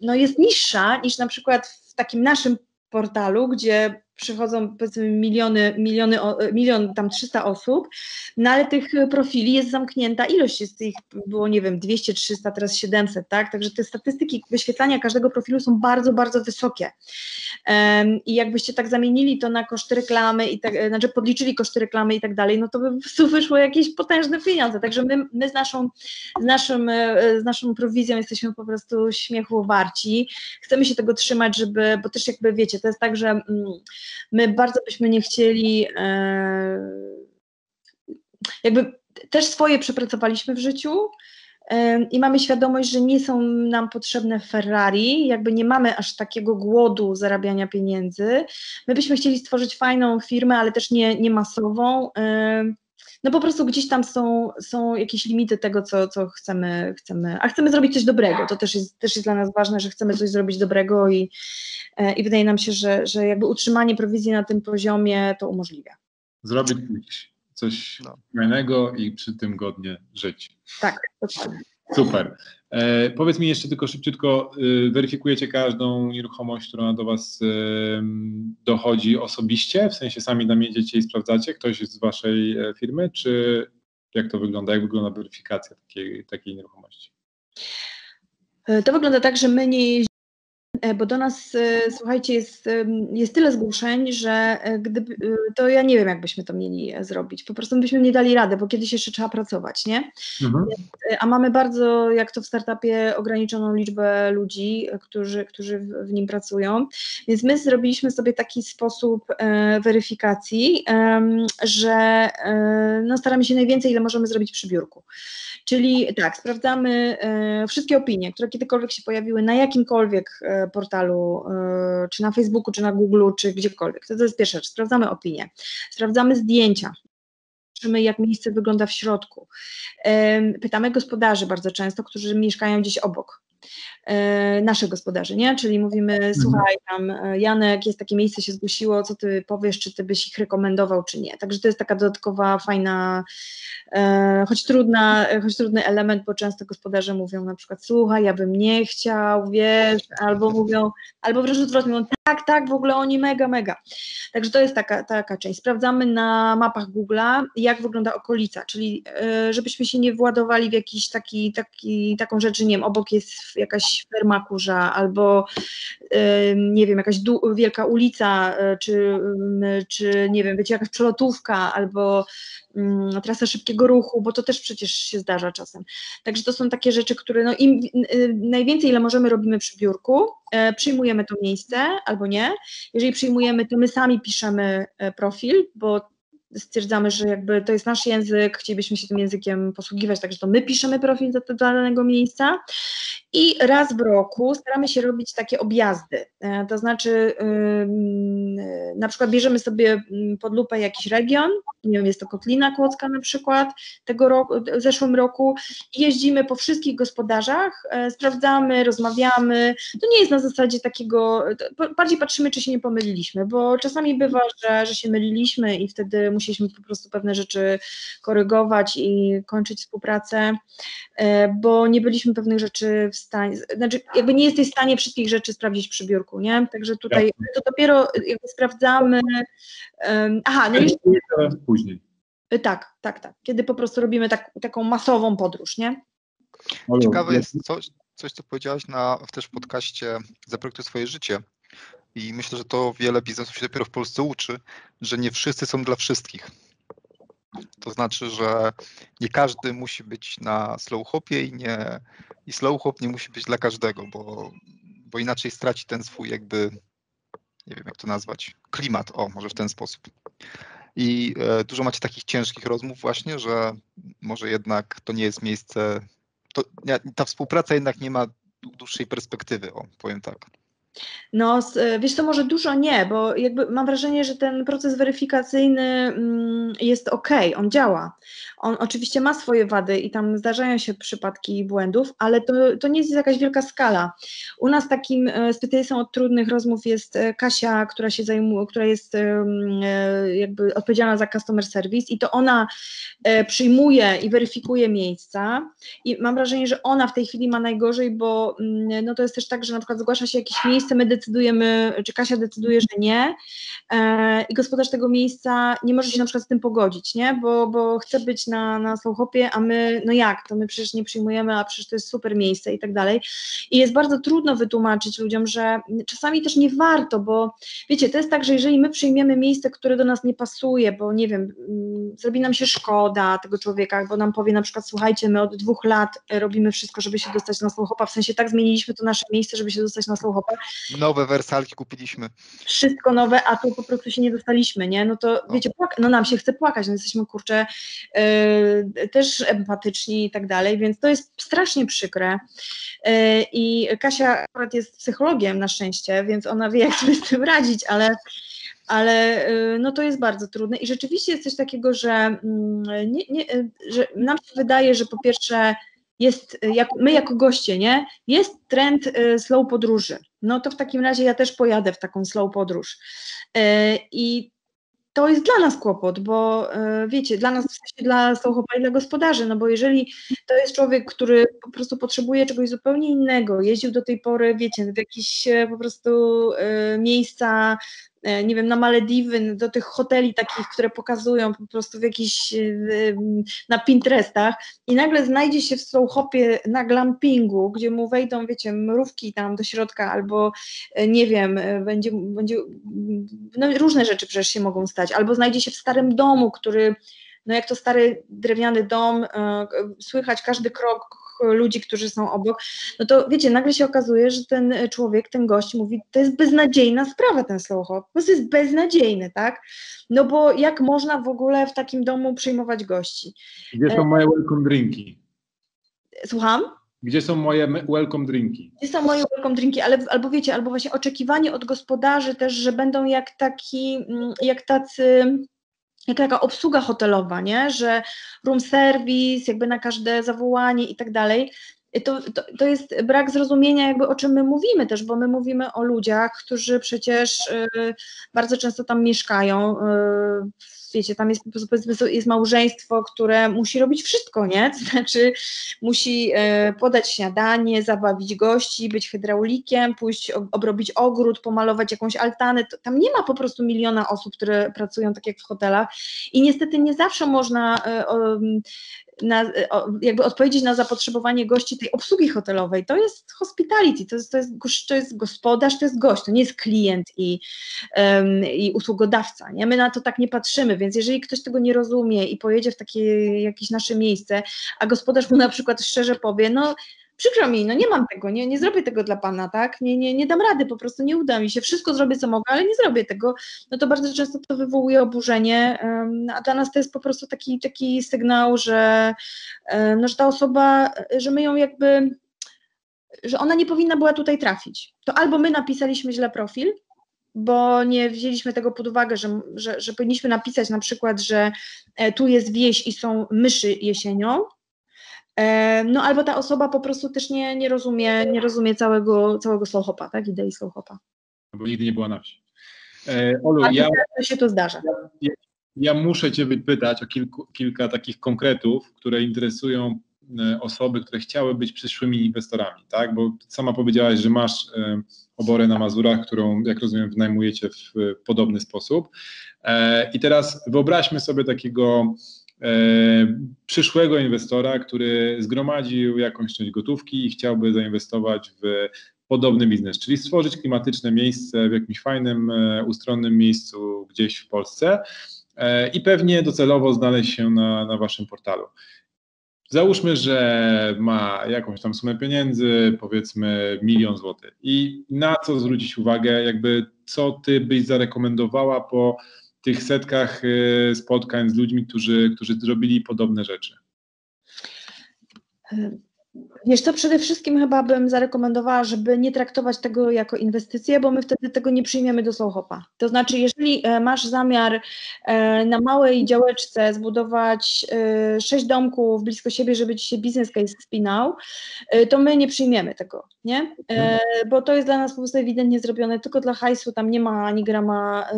no jest niższa niż na przykład w takim naszym portalu, gdzie przychodzą powiedzmy miliony, miliony, milion tam 300 osób, no ale tych profili jest zamknięta ilość, jest ich było nie wiem 200, 300, teraz 700, tak, także te statystyki wyświetlania każdego profilu są bardzo, bardzo wysokie. Um, i jakbyście tak zamienili to na koszty reklamy i tak, znaczy podliczyli koszty reklamy i tak dalej, no to by tu wyszło jakieś potężne pieniądze, także my, my z, naszą, z, naszym, z naszą prowizją jesteśmy po prostu śmiechu warci, chcemy się tego trzymać, żeby, bo też jakby wiecie, to jest tak, że mm, My bardzo byśmy nie chcieli, e, jakby też swoje przepracowaliśmy w życiu e, i mamy świadomość, że nie są nam potrzebne Ferrari, jakby nie mamy aż takiego głodu zarabiania pieniędzy. My byśmy chcieli stworzyć fajną firmę, ale też nie, nie masową. No po prostu gdzieś tam są, są jakieś limity tego, co, co chcemy, chcemy, a chcemy zrobić coś dobrego, to też jest, też jest dla nas ważne, że chcemy coś zrobić dobrego i, e, i wydaje nam się, że, że jakby utrzymanie prowizji na tym poziomie to umożliwia. Zrobić coś no. fajnego i przy tym godnie żyć. Tak, dokładnie. Super. E, powiedz mi jeszcze tylko szybciutko, y, weryfikujecie każdą nieruchomość, która do Was y, dochodzi osobiście, w sensie sami tam jedziecie i sprawdzacie, ktoś z Waszej e, firmy, czy jak to wygląda, jak wygląda weryfikacja takiej, takiej nieruchomości? E, to wygląda tak, że my nie bo do nas, e, słuchajcie, jest, jest tyle zgłoszeń, że e, gdyby, to ja nie wiem, jak byśmy to mieli zrobić. Po prostu byśmy nie dali rady, bo kiedyś jeszcze trzeba pracować, nie? Mhm. A mamy bardzo, jak to w startupie, ograniczoną liczbę ludzi, którzy, którzy w nim pracują. Więc my zrobiliśmy sobie taki sposób weryfikacji, że no, staramy się najwięcej, ile możemy zrobić przy biurku. Czyli tak, sprawdzamy e, wszystkie opinie, które kiedykolwiek się pojawiły na jakimkolwiek e, portalu, e, czy na Facebooku, czy na Google, czy gdziekolwiek. To, to jest pierwsza rzecz. Sprawdzamy opinie, sprawdzamy zdjęcia, patrzymy, jak miejsce wygląda w środku. Pytamy gospodarzy bardzo często, którzy mieszkają gdzieś obok. Naszych gospodarzy, nie? Czyli mówimy, mhm. słuchaj, tam Janek, jest takie miejsce, się zgłosiło, co ty powiesz, czy ty byś ich rekomendował, czy nie. Także to jest taka dodatkowa, fajna E, choć, trudna, choć trudny element, bo często gospodarze mówią na przykład, słuchaj, ja bym nie chciał, wiesz, albo mówią, albo wręcz odwrotnie, mówią, tak, tak, w ogóle oni mega, mega. Także to jest taka, taka część. Sprawdzamy na mapach Google'a, jak wygląda okolica, czyli e, żebyśmy się nie władowali w jakiś taki, taki, taką rzecz, nie wiem, obok jest jakaś kurza, albo nie wiem, jakaś wielka ulica, czy, czy nie wiem, wiecie, jakaś przelotówka, albo trasa szybkiego ruchu, bo to też przecież się zdarza czasem. Także to są takie rzeczy, które no im y, najwięcej, ile możemy, robimy przy biurku, e, przyjmujemy to miejsce albo nie. Jeżeli przyjmujemy, to my sami piszemy e, profil, bo stwierdzamy, że jakby to jest nasz język, chcielibyśmy się tym językiem posługiwać, także to my piszemy profil do, danego miejsca. I raz w roku staramy się robić takie objazdy, e, to znaczy na przykład bierzemy sobie pod lupę jakiś region, nie wiem, jest to Kotlina Kłodzka na przykład, tego roku, zeszłym roku jeździmy po wszystkich gospodarzach, e, sprawdzamy, rozmawiamy, to nie jest na zasadzie takiego, bardziej patrzymy, czy się nie pomyliliśmy, bo czasami bywa, że, że się myliliśmy i wtedy musieliśmy po prostu pewne rzeczy korygować i kończyć współpracę, e, bo nie byliśmy pewnych rzeczy w stanie, znaczy jakby nie jesteś w stanie wszystkich rzeczy sprawdzić przy biurku, nie? Także tutaj to dopiero jakby sprawdzamy. Aha, no jeszcze. Później. Y, tak, tak, tak. Kiedy po prostu robimy tak, taką masową podróż, nie? Ciekawe jest coś, coś co powiedziałaś na, też w podcaście Zaprojektuj swoje życie. I myślę, że to wiele biznesów się dopiero w Polsce uczy, że nie wszyscy są dla wszystkich. To znaczy, że nie każdy musi być na slow hopie i, nie, i slow hop nie musi być dla każdego, bo, bo inaczej straci ten swój jakby, nie wiem jak to nazwać, klimat, o może w ten sposób. I e, dużo macie takich ciężkich rozmów właśnie, że może jednak to nie jest miejsce, to, ta współpraca jednak nie ma dłuższej perspektywy, o powiem tak. No, e, wiesz to może dużo nie, bo jakby mam wrażenie, że ten proces weryfikacyjny mm, jest ok, on działa. On oczywiście ma swoje wady i tam zdarzają się przypadki błędów, ale to, to nie jest jakaś wielka skala. U nas takim e, specjalistą od trudnych rozmów jest e, Kasia, która się zajmuje, która jest jakby odpowiedzialna za customer service i to ona przyjmuje i weryfikuje miejsca i mam wrażenie, że ona w tej chwili ma najgorzej, bo mm, no to jest też tak, że na przykład zgłasza się jakieś miejsce, miejsce my decydujemy, czy Kasia decyduje, że nie e, i gospodarz tego miejsca nie może się na przykład z tym pogodzić, nie? Bo, bo chce być na, na Sołchopie, a my, no jak, to my przecież nie przyjmujemy, a przecież to jest super miejsce i tak dalej. I jest bardzo trudno wytłumaczyć ludziom, że czasami też nie warto, bo wiecie, to jest tak, że jeżeli my przyjmiemy miejsce, które do nas nie pasuje, bo nie wiem, mm, zrobi nam się szkoda tego człowieka, bo nam powie na przykład, słuchajcie, my od dwóch lat robimy wszystko, żeby się dostać na Sołchopa, w sensie tak zmieniliśmy to nasze miejsce, żeby się dostać na Sołchopa, Nowe wersalki kupiliśmy. Wszystko nowe, a tu po prostu się nie dostaliśmy, nie? No to no. wiecie, no nam się chce płakać, no jesteśmy kurczę yy, też empatyczni i tak dalej, więc to jest strasznie przykre. Yy, I Kasia akurat jest psychologiem na szczęście, więc ona wie, jak sobie z tym radzić, ale ale no to jest bardzo trudne i rzeczywiście jest coś takiego, że, mm, nie, nie, że nam się wydaje, że po pierwsze jest, jak, my jako goście, nie, jest trend slow podróży, no to w takim razie ja też pojadę w taką slow podróż. I to jest dla nas kłopot, bo e, wiecie, dla nas, w sensie dla Sochopa i dla gospodarzy, no bo jeżeli to jest człowiek, który po prostu potrzebuje czegoś zupełnie innego, jeździł do tej pory, wiecie, w jakieś e, po prostu e, miejsca E, nie wiem, na Malediwy, do tych hoteli takich, które pokazują po prostu w jakiś, e, na Pinterestach i nagle znajdzie się w Slowhopie na glampingu, gdzie mu wejdą, wiecie, mrówki tam do środka albo, e, nie wiem, będzie, będzie no różne rzeczy przecież się mogą stać, albo znajdzie się w starym domu, który no jak to stary drewniany dom, słychać każdy krok ludzi, którzy są obok, no to wiecie, nagle się okazuje, że ten człowiek, ten gość mówi, to jest beznadziejna sprawa ten slow hop, po prostu jest beznadziejny, tak? No bo jak można w ogóle w takim domu przyjmować gości? Gdzie są moje welcome drinki? Słucham? Gdzie są moje welcome drinki? Gdzie są moje welcome drinki, ale albo wiecie, albo właśnie oczekiwanie od gospodarzy też, że będą jak taki, mm, jak tacy jak taka obsługa hotelowa, nie? że room service, jakby na każde zawołanie i tak dalej. To, to, to jest brak zrozumienia, jakby o czym my mówimy też, bo my mówimy o ludziach, którzy przecież y, bardzo często tam mieszkają, y, wiecie, tam jest, jest małżeństwo, które musi robić wszystko, nie? Znaczy musi e, podać śniadanie, zabawić gości, być hydraulikiem, pójść obrobić ogród, pomalować jakąś altanę. Tam nie ma po prostu miliona osób, które pracują tak jak w hotelach i niestety nie zawsze można e, na, jakby odpowiedzieć na zapotrzebowanie gości tej obsługi hotelowej. To jest hospitality, to jest, to jest, to jest gospodarz, to jest gość, to nie jest klient i, um, i usługodawca. Nie? My na to tak nie patrzymy, więc jeżeli ktoś tego nie rozumie i pojedzie w takie jakieś nasze miejsce, a gospodarz mu na przykład szczerze powie, no przykro mi, no nie mam tego, nie, nie zrobię tego dla Pana, tak, nie, nie, nie dam rady, po prostu nie uda mi się, wszystko zrobię co mogę, ale nie zrobię tego, no to bardzo często to wywołuje oburzenie, a dla nas to jest po prostu taki, taki sygnał, że, no, że ta osoba, że my ją jakby, że ona nie powinna była tutaj trafić. To albo my napisaliśmy źle profil, bo nie wzięliśmy tego pod uwagę, że, że, że powinniśmy napisać na przykład, że e, tu jest wieś i są myszy jesienią, no albo ta osoba po prostu też nie, nie rozumie, nie rozumie całego, całego slowhopa, tak, idei slowhopa. Bo nigdy nie była na wsi. E, Olu, ja, się to zdarza. Ja, ja muszę Cię pytać o kilku, kilka takich konkretów, które interesują e, osoby, które chciały być przyszłymi inwestorami, tak? Bo sama powiedziałaś, że masz e, oborę na Mazurach, którą, jak rozumiem, wynajmujecie w podobny sposób. I teraz wyobraźmy sobie takiego E, przyszłego inwestora, który zgromadził jakąś część gotówki i chciałby zainwestować w podobny biznes, czyli stworzyć klimatyczne miejsce w jakimś fajnym, e, ustronnym miejscu gdzieś w Polsce e, i pewnie docelowo znaleźć się na, na waszym portalu. Załóżmy, że ma jakąś tam sumę pieniędzy, powiedzmy milion złotych. I na co zwrócić uwagę, jakby co ty byś zarekomendowała po tych setkach y, spotkań z ludźmi, którzy, którzy zrobili podobne rzeczy? Wiesz co, przede wszystkim chyba bym zarekomendowała, żeby nie traktować tego jako inwestycję, bo my wtedy tego nie przyjmiemy do Slowhopa. To znaczy, jeżeli e, masz zamiar e, na małej działeczce zbudować e, sześć domków blisko siebie, żeby ci się biznes case spinał, to my nie przyjmiemy tego, nie? Bo to jest dla nas po prostu ewidentnie zrobione tylko dla hajsu, tam nie ma ani grama,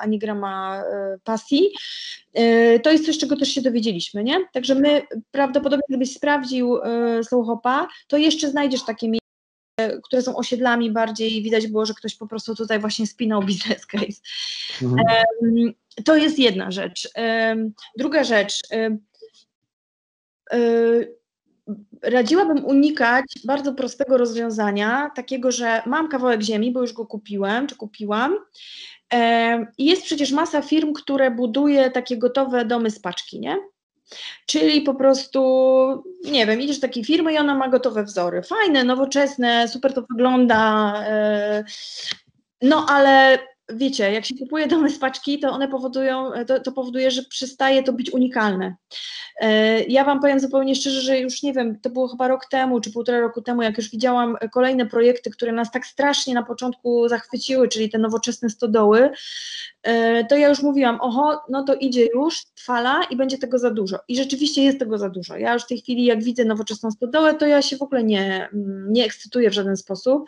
ani grama pasji. To jest coś, czego też się dowiedzieliśmy, nie? Także my prawdopodobnie, gdybyś sprawdził Slowhopa, to jeszcze znajdziesz takie miejsca, które są osiedlami bardziej, widać było, że ktoś po prostu tutaj właśnie spinał business case. Mhm. To jest jedna rzecz. Druga rzecz. E, radziłabym unikać bardzo prostego rozwiązania, takiego, że mam kawałek ziemi, bo już go kupiłem, czy kupiłam, jest przecież masa firm, które buduje takie gotowe domy z paczki, nie? Czyli po prostu, nie wiem, idziesz do takiej firmy i ona ma gotowe wzory. Fajne, nowoczesne, super to wygląda. E, no ale wiecie, jak się kupuje domy z paczki, to one powodują, to, to powoduje, że przestaje to być unikalne. E, ja Wam powiem zupełnie szczerze, że już nie wiem, to było chyba rok temu, czy półtora roku temu, jak już widziałam kolejne projekty, które nas tak strasznie na początku zachwyciły, czyli te nowoczesne stodoły, e, to ja już mówiłam, oho, no to idzie już fala i będzie tego za dużo. I rzeczywiście jest tego za dużo. Ja już w tej chwili, jak widzę nowoczesną stodołę, to ja się w ogóle nie, nie ekscytuję w żaden sposób,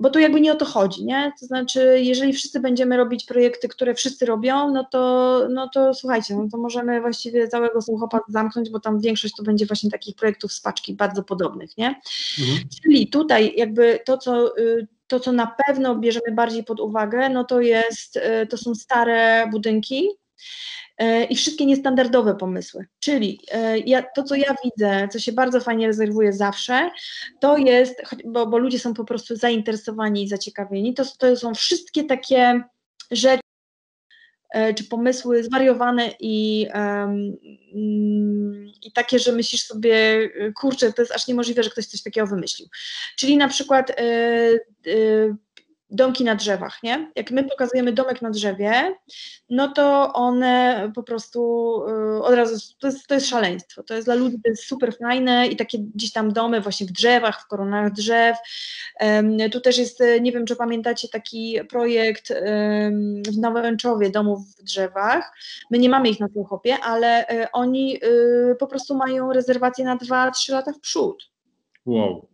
bo tu jakby nie o to chodzi, nie? To znaczy, jeżeli wszyscy będziemy robić projekty, które wszyscy robią, no to, no to słuchajcie, no to możemy właściwie całego słuchopa zamknąć, bo tam większość to będzie właśnie takich projektów z paczki bardzo podobnych, nie? Mhm. Czyli tutaj jakby to, co y, to, co na pewno bierzemy bardziej pod uwagę, no to jest, y, to są stare budynki, i wszystkie niestandardowe pomysły. Czyli ja, to, co ja widzę, co się bardzo fajnie rezerwuje zawsze, to jest, bo, bo ludzie są po prostu zainteresowani i zaciekawieni, to, to są wszystkie takie rzeczy, E, czy pomysły zwariowane i, um, i takie, że myślisz sobie, kurczę, to jest aż niemożliwe, że ktoś coś takiego wymyślił. Czyli na przykład y, y, domki na drzewach, nie? Jak my pokazujemy domek na drzewie, no to one po prostu y, od razu, to jest, to jest szaleństwo, to jest dla ludzi to jest super fajne i takie gdzieś tam domy właśnie w drzewach, w koronach drzew. Tu też jest, nie wiem czy pamiętacie taki projekt w Nowęczowie domów w drzewach. My nie mamy ich na Słuchopie, ale y, oni y, po prostu mają rezerwację na 2-3 lata w przód. Wow.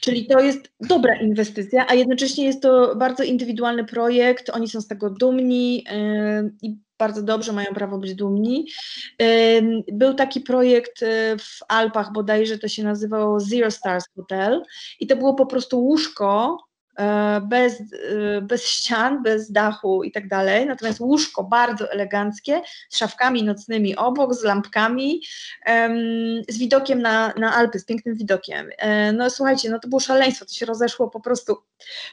Czyli to jest dobra inwestycja, a jednocześnie jest to bardzo indywidualny projekt, oni są z tego dumni yy, i bardzo dobrze mają prawo być dumni. Yy, był taki projekt yy, w Alpach bodajże, to się nazywało Zero Stars Hotel i to było po prostu łóżko bez, e, bez ścian, bez dachu i tak dalej. Natomiast łóżko bardzo eleganckie, z szafkami nocnymi obok, z lampkami, z widokiem na, na Alpy, z pięknym widokiem. E, no słuchajcie, no to było szaleństwo, to się rozeszło po prostu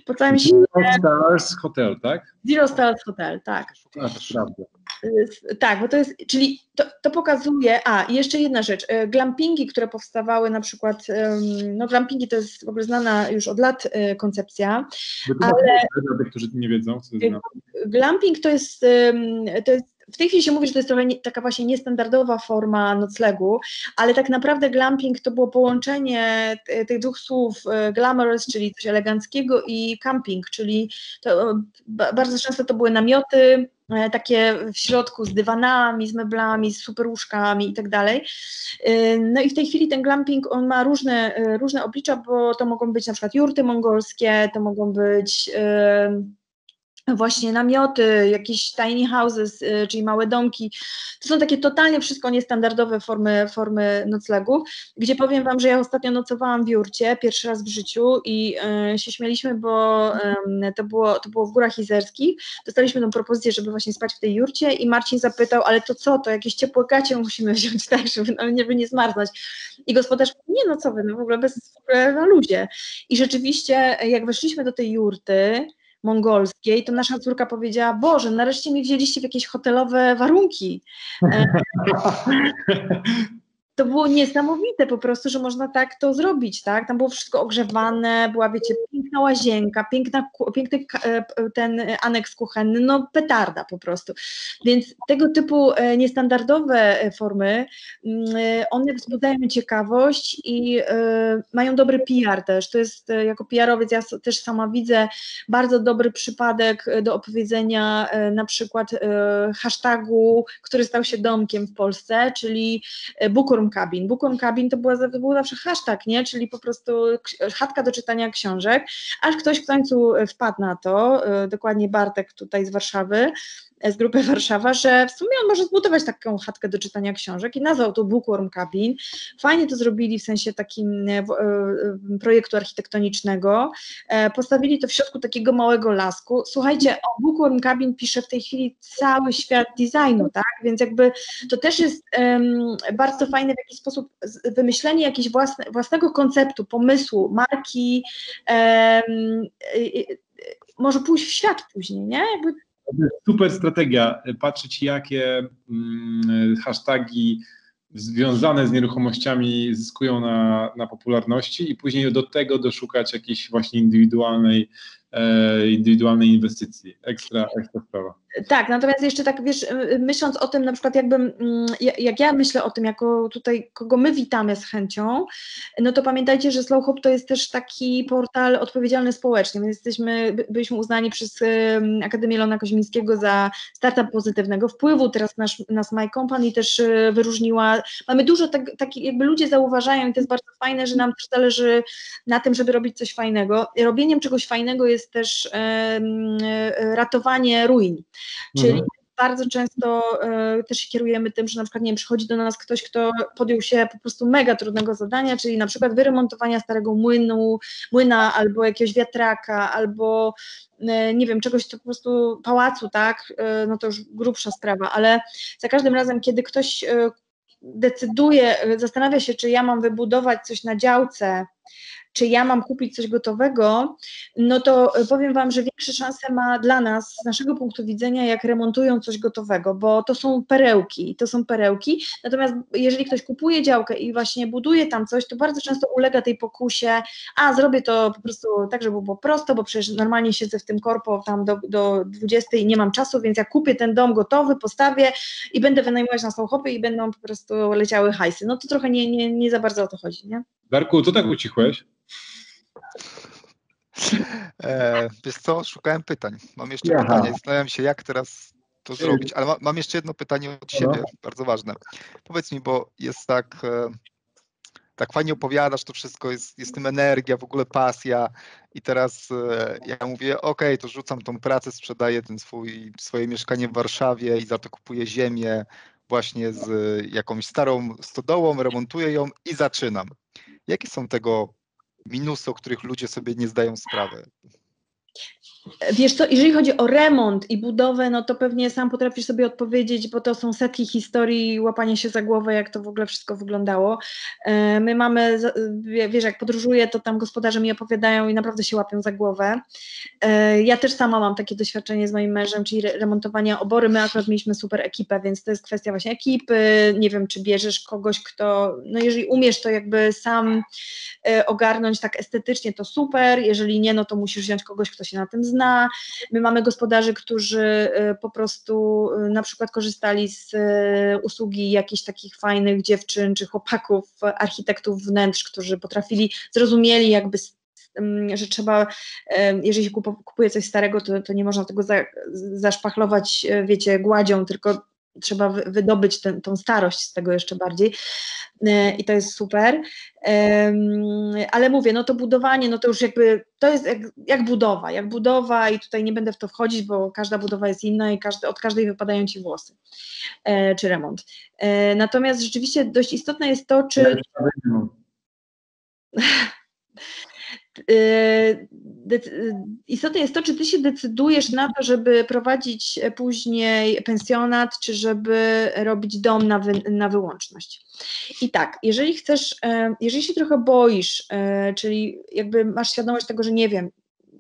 po całym świecie. Zero Stars Hotel, tak? Zero Stars Hotel, tak. A, to prawda. Tak, bo to jest, czyli to, to pokazuje, a jeszcze jedna rzecz, e, glampingi, które powstawały na przykład, no glampingi to jest w ogóle znana już od lat e, koncepcja, ale... Dla tych, którzy nie wiedzą, co to jest Glamping to jest, to jest w tej chwili się mówi, że to jest trochę nie, taka właśnie niestandardowa forma noclegu, ale tak naprawdę glamping to było połączenie tych dwóch słów e, glamorous, czyli coś eleganckiego i camping, czyli to, bardzo często to były namioty, E, takie w środku z dywanami, z meblami, z super łóżkami i tak dalej. E, no i w tej chwili ten glamping, on ma różne, e, różne oblicza, bo to mogą być na przykład jurty mongolskie, to mogą być właśnie namioty, jakieś tiny houses, y, czyli małe domki. To są takie totalnie wszystko niestandardowe formy, formy noclegów, gdzie powiem Wam, że ja ostatnio nocowałam w Jurcie, pierwszy raz w życiu i y, się śmieliśmy, bo y, to, było, to było w Górach Izerskich. Dostaliśmy tą propozycję, żeby właśnie spać w tej Jurcie i Marcin zapytał, ale to co, to jakieś ciepłe gacie musimy wziąć, tak, żeby, no, żeby nie zmarznąć. I gospodarz nie no co no w ogóle bez, na luzie. I rzeczywiście, jak weszliśmy do tej Jurty, mongolskiej, to nasza córka powiedziała, Boże, nareszcie mi wzięliście w jakieś hotelowe warunki. To było niesamowite po prostu, że można tak to zrobić, tak? Tam było wszystko ogrzewane, była, wiecie, piękna łazienka, piękna, piękny e, ten aneks kuchenny, no petarda po prostu. Więc tego typu e, niestandardowe e, formy, mm, one wzbudzają ciekawość i mają dobry PR też. To jest, jako PR-owiec ja też sama widzę bardzo dobry przypadek do opowiedzenia na przykład hashtagu, który stał się domkiem w Polsce, czyli Bukur Bookworm Cabin. Bookworm Cabin to, była, to był zawsze hashtag, nie? czyli po prostu chatka do czytania książek, aż ktoś w końcu wpadł na to, e, dokładnie Bartek tutaj z Warszawy, z grupy Warszawa, że w sumie on może zbudować taką chatkę do czytania książek i nazwał to Bookworm Cabin. Fajnie to zrobili w sensie takim e, e, projektu architektonicznego. E, postawili to w środku takiego małego lasku. Słuchajcie, o Bookworm Cabin pisze w tej chwili cały świat designu, tak? Więc jakby to też jest um, bardzo fajne w jakiś sposób wymyślenie jakiegoś własne, własnego konceptu, pomysłu, marki, um, może pójść w świat później, nie? Jakby Super strategia, patrzeć jakie mm, hasztagi związane z nieruchomościami zyskują na, na popularności i później do tego doszukać jakiejś właśnie indywidualnej indywidualnej inwestycji. Ekstra, ekstra sprawa. Tak, natomiast jeszcze tak, wiesz, myśląc o tym, na przykład jakbym, mm, jak ja myślę o tym, jako tutaj, kogo my witamy z chęcią, no to pamiętajcie, że Slow Hop to jest też taki portal odpowiedzialny społecznie. My jesteśmy, byliśmy uznani przez Akademię Lona Koźmińskiego za startup pozytywnego wpływu. Teraz nasz, nas My Company też e, wyróżniła. Mamy dużo tak, takich, jakby ludzie zauważają i to jest bardzo fajne, że nam też zależy na tym, żeby robić coś fajnego. Robieniem czegoś fajnego jest też e, ratowanie ruin. Czyli mhm. bardzo często y, też się kierujemy tym, że na przykład nie wiem, przychodzi do nas ktoś, kto podjął się po prostu mega trudnego zadania, czyli na przykład wyremontowania starego młynu, młyna albo jakiegoś wiatraka, albo y, nie wiem, czegoś, co po prostu pałacu, tak, y, no to już grubsza sprawa, ale za każdym razem, kiedy ktoś decyduje, zastanawia się, czy ja mam wybudować coś na działce, czy ja mam kupić coś gotowego, no to e, powiem Wam, że większe szanse ma dla nas, z naszego punktu widzenia, jak remontują coś gotowego, bo to są perełki, to są perełki, natomiast jeżeli ktoś kupuje działkę i właśnie buduje tam coś, to bardzo często ulega tej pokusie, a zrobię to po prostu tak, żeby było prosto, bo przecież normalnie siedzę w tym korpo tam do, do 20 i nie mam czasu, więc ja kupię ten dom gotowy, postawię i będę wynajmować na samochody i będą po prostu leciały hajsy. No to trochę nie, nie, nie za bardzo o to chodzi, nie? Darku, co tak ucichłeś? E, wiesz co, szukałem pytań. Mam jeszcze Aha. pytanie. Zastanawiam się, jak teraz to zrobić, ale ma, mam jeszcze jedno pytanie od siebie, bardzo ważne. Powiedz mi, bo jest tak, e, tak fajnie opowiadasz, to wszystko, jest, jest tym energia, w ogóle pasja i teraz e, ja mówię, ok, to rzucam tą pracę, sprzedaję ten swój, swoje mieszkanie w Warszawie i za to kupuję ziemię właśnie z jakąś starą stodołą, remontuję ją i zaczynam. Jakie są tego minusy, o których ludzie sobie nie zdają sprawy? Wiesz co, jeżeli chodzi o remont i budowę, no to pewnie sam potrafisz sobie odpowiedzieć, bo to są setki historii łapania się za głowę, jak to w ogóle wszystko wyglądało. E, my mamy, wiesz, jak podróżuję, to tam gospodarze mi opowiadają i naprawdę się łapią za głowę. E, ja też sama mam takie doświadczenie z moim mężem, czyli remontowania obory. My akurat mieliśmy super ekipę, więc to jest kwestia właśnie ekipy. Nie wiem, czy bierzesz kogoś, kto, no jeżeli umiesz to jakby sam e, ogarnąć tak estetycznie, to super. Jeżeli nie, no to musisz wziąć kogoś, kto się na tym zna zna. My mamy gospodarzy, którzy y, po prostu y, na przykład korzystali z y, usługi jakichś takich fajnych dziewczyn czy chłopaków, architektów wnętrz, którzy potrafili, zrozumieli jakby że trzeba, jeżeli się kupuje coś starego, to, to nie można tego za, zaszpachlować, wiecie, gładzią, tylko trzeba wydobyć ten, tą starość z tego jeszcze bardziej e, i to jest super. Ale mówię, no to budowanie, no to już jakby, to jest jak, jak, budowa, jak budowa i tutaj nie będę w to wchodzić, bo każda budowa jest inna i każdy, od każdej wypadają Ci włosy, e, czy remont. E, natomiast rzeczywiście dość istotne jest to, czy... istotne jest to, czy ty się decydujesz na to, żeby prowadzić później pensjonat, czy żeby robić dom na, wy, na wyłączność. I tak, jeżeli chcesz, e, jeżeli się trochę boisz, e, czyli jakby masz świadomość tego, że nie wiem,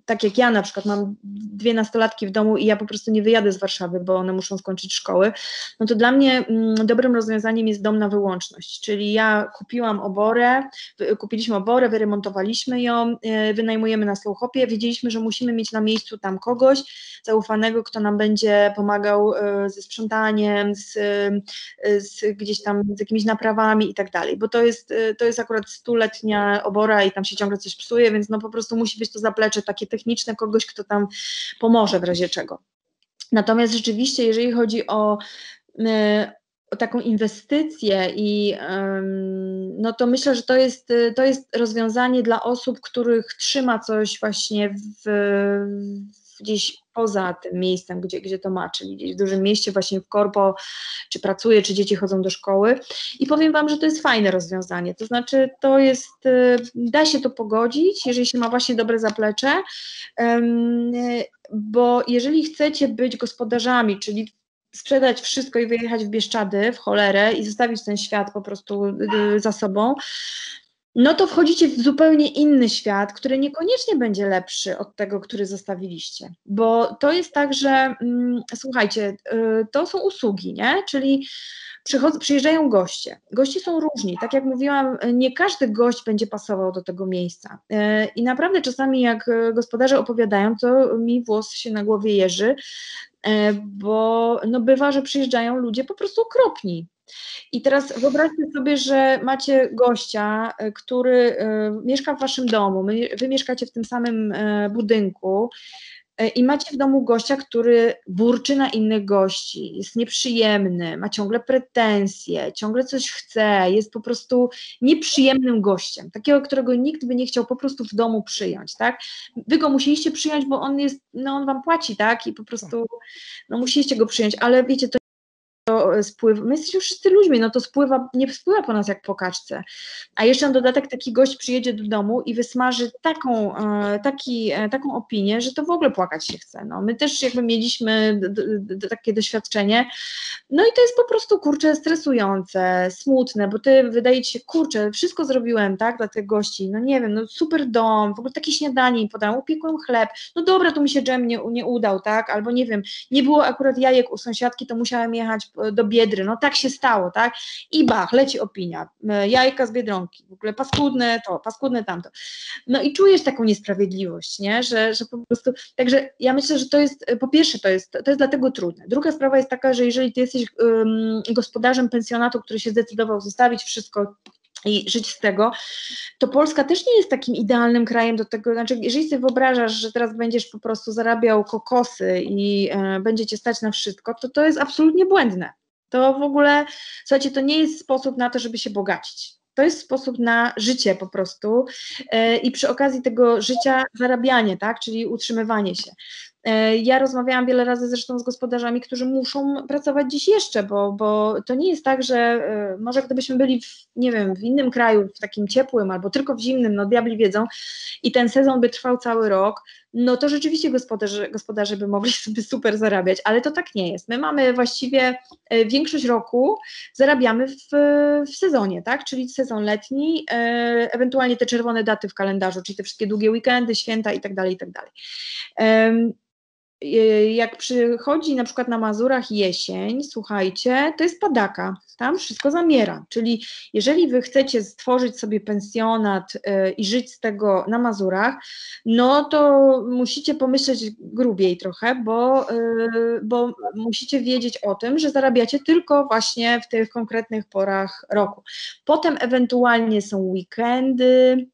tak jak ja na przykład mam dwie nastolatki w domu i ja po prostu nie wyjadę z Warszawy, bo one muszą skończyć szkoły, no to dla mnie mm, dobrym rozwiązaniem jest dom na wyłączność, czyli ja kupiłam oborę, kupiliśmy oborę, wyremontowaliśmy ją, e, wynajmujemy na Slowhopie, wiedzieliśmy, że musimy mieć na miejscu tam kogoś zaufanego, kto nam będzie pomagał e, ze sprzątaniem, z, e, z gdzieś tam z jakimiś naprawami i tak dalej, bo to jest, to jest akurat stuletnia obora i tam się ciągle coś psuje, więc no po prostu musi być to zaplecze takie techniczne kogoś, kto tam pomoże w razie czego. Natomiast rzeczywiście, jeżeli chodzi o, e, o taką inwestycję i no to myślę, że to jest, to jest rozwiązanie dla osób, których trzyma coś właśnie w, gdzieś poza tym miejscem, gdzie, gdzie to ma, czyli gdzieś w dużym mieście, właśnie w korpo, czy pracuje, czy dzieci chodzą do szkoły. I powiem Wam, że to jest fajne rozwiązanie. To znaczy, to jest, y, da się to pogodzić, jeżeli się ma właśnie dobre zaplecze, bo jeżeli chcecie być gospodarzami, czyli sprzedać wszystko i wyjechać w Bieszczady, w cholerę i zostawić ten świat po prostu y, za sobą, no to wchodzicie w zupełnie inny świat, który niekoniecznie będzie lepszy od tego, który zostawiliście. Bo to jest tak, że mm, słuchajcie, y, to są usługi, nie? Czyli przyjeżdżają goście. Goście są różni. Tak jak mówiłam, nie każdy gość będzie pasował do tego miejsca. Y, I naprawdę czasami, jak gospodarze opowiadają, to mi włos się na głowie jeży, y, bo no bywa, że przyjeżdżają ludzie po prostu okropni. I teraz wyobraźcie sobie, że macie gościa, e, który e, mieszka w waszym domu, wy mieszkacie w tym samym e, budynku i macie w domu gościa, który burczy na innych gości, jest nieprzyjemny, ma ciągle pretensje, ciągle coś chce, jest po prostu nieprzyjemnym gościem, takiego, którego nikt by nie chciał po prostu w domu przyjąć, tak? Wy go musieliście przyjąć, bo on jest, no on wam płaci, tak? I po prostu, no musieliście go przyjąć, ale wiecie, to to spływa, my jesteśmy wszyscy ludźmi, no to spływa, nie spływa po nas jak po kaczce. A jeszcze na dodatek taki gość przyjedzie do domu i wysmaży taką, e, taki, e, taką opinię, że to w ogóle płakać się chce. No, my też jakby mieliśmy takie doświadczenie, no i to jest po prostu, kurczę, stresujące, smutne, bo ty wydaje ci się, kurczę, wszystko zrobiłem, tak, dla tych gości, no nie wiem, no super dom, w ogóle takie śniadanie im podałem, upiekłem chleb, no dobra, tu mi się dżem nie, nie udał, tak, albo nie wiem, nie było akurat jajek u sąsiadki, to musiałem jechać do Biedry, no tak się stało, tak? I bach, leci opinia, e, jajka z Biedronki, w ogóle paskudne to, paskudne tamto. No i czujesz taką niesprawiedliwość, nie? Że, że po prostu, także ja myślę, że to jest, po pierwsze to jest, to jest dlatego trudne. Druga sprawa jest taka, że jeżeli ty jesteś um, gospodarzem pensjonatu, który się zdecydował zostawić wszystko i żyć z tego, to Polska też nie jest takim idealnym krajem do tego, znaczy jeżeli sobie wyobrażasz, że teraz będziesz po prostu zarabiał kokosy i e, będzie cię stać na wszystko, to to jest absolutnie błędne. To w ogóle, słuchajcie, to nie jest sposób na to, żeby się bogacić. To jest sposób na życie po prostu e, i przy okazji tego życia zarabianie, tak, czyli utrzymywanie się. E, ja rozmawiałam wiele razy zresztą z gospodarzami, którzy muszą pracować dziś jeszcze, bo, bo to nie jest tak, że e, może gdybyśmy byli, w, nie wiem, w innym kraju, w takim ciepłym albo tylko w zimnym, no diabli wiedzą, i ten sezon by trwał cały rok, no to rzeczywiście gospodarze, gospodarze by mogli sobie super zarabiać, ale to tak nie jest. My mamy właściwie e, większość roku zarabiamy w, w sezonie, tak? Czyli sezon letni, ewentualnie te czerwone daty w kalendarzu, czyli te wszystkie długie weekendy, święta i tak dalej, i tak dalej. Y, jak przychodzi na przykład na Mazurach jesień, słuchajcie, to jest padaka, tam wszystko zamiera, czyli jeżeli wy chcecie stworzyć sobie pensjonat y, i żyć z tego na Mazurach, no to musicie pomyśleć grubiej trochę, bo, y, bo musicie wiedzieć o tym, że zarabiacie tylko właśnie w tych konkretnych porach roku. Potem ewentualnie są weekendy,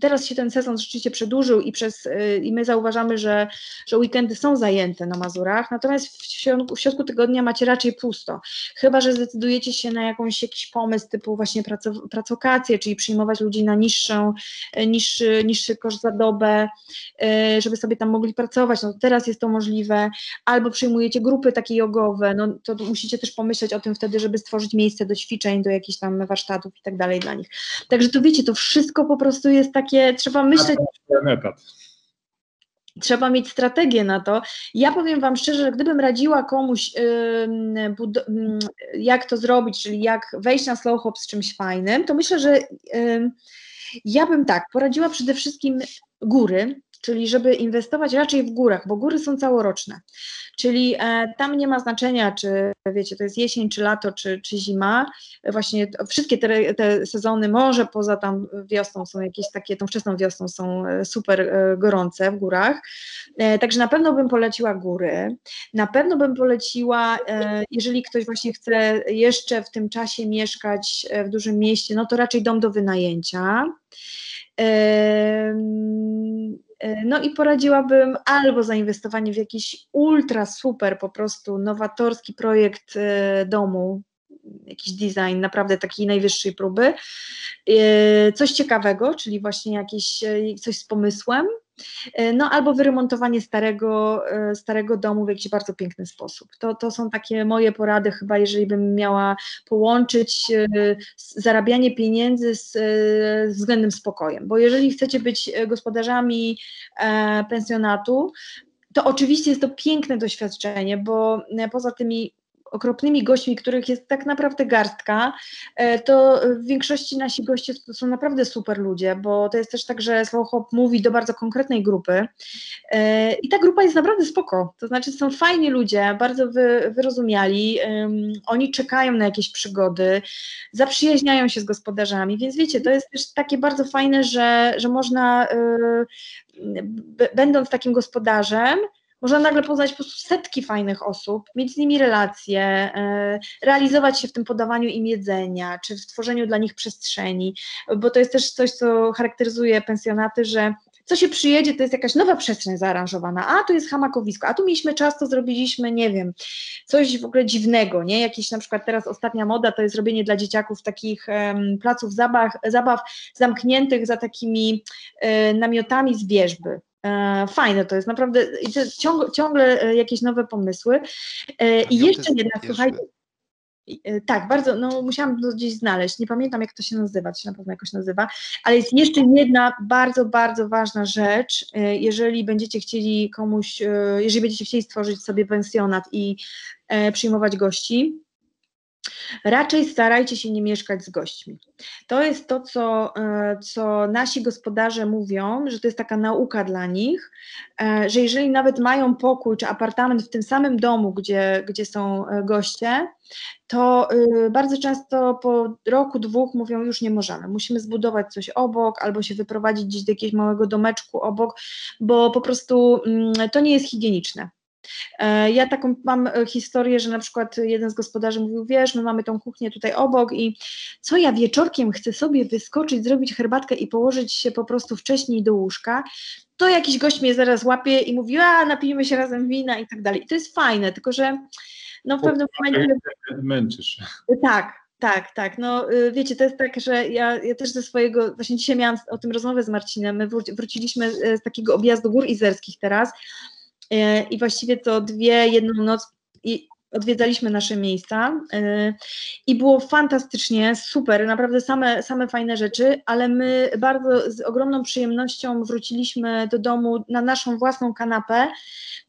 teraz się ten sezon rzeczywiście przedłużył i, przez, e, i my zauważamy, że, że weekendy są zajęte na Mazurach, natomiast w środku, w środku tygodnia macie raczej pusto. Chyba, że zdecydujecie się na jakąś, jakiś pomysł typu właśnie pracokację, czyli przyjmować ludzi na niższą, e, niższy, niższy koszt za dobę, żeby sobie tam mogli pracować. No teraz jest to możliwe. Albo przyjmujecie grupy takie jogowe, no to musicie też pomyśleć o tym wtedy, żeby stworzyć miejsce do ćwiczeń, do jakichś tam warsztatów i tak dalej dla nich. Także to wiecie, to wszystko po prostu jest takie, trzeba myśleć. Trzeba mieć strategię na to. Ja powiem Wam szczerze, że gdybym radziła komuś, yy, jak to zrobić, czyli jak wejść na slow hop z czymś fajnym, to myślę, że yy, ja bym tak poradziła przede wszystkim góry, czyli żeby inwestować raczej w górach, bo góry są całoroczne. Czyli e, tam nie ma znaczenia, czy wiecie, to jest jesień, czy lato, czy, czy zima. Właśnie wszystkie te, te sezony, może poza tam wiosną są jakieś takie, tą wczesną wiosną są e, super e, gorące w górach. Także na pewno bym poleciła góry. Na pewno bym poleciła, jeżeli ktoś właśnie chce jeszcze w tym czasie mieszkać w dużym mieście, no to raczej dom do wynajęcia. E, no i poradziłabym albo zainwestowanie w jakiś ultra super, po prostu nowatorski projekt e, domu, jakiś design naprawdę takiej najwyższej próby, e, coś ciekawego, czyli właśnie jakieś coś z pomysłem, no albo wyremontowanie starego, e, starego domu w jakiś bardzo piękny sposób. To, to są takie moje porady chyba, jeżeli bym miała połączyć e, zarabianie pieniędzy z, z względem spokojem, bo jeżeli chcecie być gospodarzami pensjonatu, to oczywiście jest to piękne doświadczenie, bo poza tymi okropnymi gośćmi, których jest tak naprawdę garstka, e, to w większości nasi goście to są naprawdę super ludzie, bo to jest też tak, że Slow mówi do bardzo konkretnej grupy e, i ta grupa jest naprawdę spoko, to znaczy są fajni ludzie, bardzo wy, wyrozumiali, oni czekają na jakieś przygody, zaprzyjaźniają się z gospodarzami, więc wiecie, to jest też takie bardzo fajne, że, że można będąc takim gospodarzem, można nagle poznać po prostu setki fajnych osób, mieć z nimi relacje, e, realizować się w tym podawaniu im jedzenia, czy w tworzeniu dla nich przestrzeni, bo to jest też coś, co charakteryzuje pensjonaty, że co się przyjedzie, to jest jakaś nowa przestrzeń zaaranżowana, a tu jest hamakowisko, a tu mieliśmy czas, to zrobiliśmy, nie wiem, coś w ogóle dziwnego, nie? Jakiś na przykład teraz ostatnia moda to jest robienie dla dzieciaków takich um, placów zabaw, zabaw zamkniętych za takimi um, namiotami z wierzby. E, fajne to jest, naprawdę ciągle, ciągle e, jakieś nowe pomysły. E, I jeszcze jedna, słuchajcie, tak, bardzo, no musiałam to gdzieś znaleźć, nie pamiętam jak to się nazywa, to się na pewno jakoś nazywa, ale jest jeszcze jedna bardzo, bardzo ważna rzecz, jeżeli będziecie chcieli komuś, jeżeli będziecie chcieli stworzyć sobie pensjonat i przyjmować gości, Raczej starajcie się nie mieszkać z gośćmi. To jest to, co, e, co nasi gospodarze mówią, że to jest taka nauka dla nich, e, że jeżeli nawet mają pokój czy apartament w tym samym domu, gdzie, gdzie są e, goście, to bardzo często po roku, dwóch mówią, już nie możemy, musimy zbudować coś obok albo się wyprowadzić gdzieś do jakiegoś małego domeczku obok, bo po prostu mm, to nie jest higieniczne. E, ja taką mam e, historię, że na przykład jeden z gospodarzy mówił, wiesz, my mamy tą kuchnię tutaj obok i co ja wieczorkiem chcę sobie wyskoczyć, zrobić herbatkę i położyć się po prostu wcześniej do łóżka, to jakiś gość mnie zaraz łapie i mówi, a napijmy się razem wina i tak dalej. I to jest fajne, tylko że no w pewnym momencie... Męczysz. Tak, tak, tak. No wiecie, to jest tak, że ja, ja też ze swojego, właśnie dzisiaj miałam o tym rozmowę z Marcinem, my wróciliśmy e, z takiego objazdu gór izerskich teraz E, i właściwie to dwie, jedną noc odwiedzaliśmy nasze miejsca e, i było fantastycznie, super, naprawdę same, same fajne rzeczy, ale my bardzo z ogromną przyjemnością wróciliśmy do domu na naszą własną kanapę,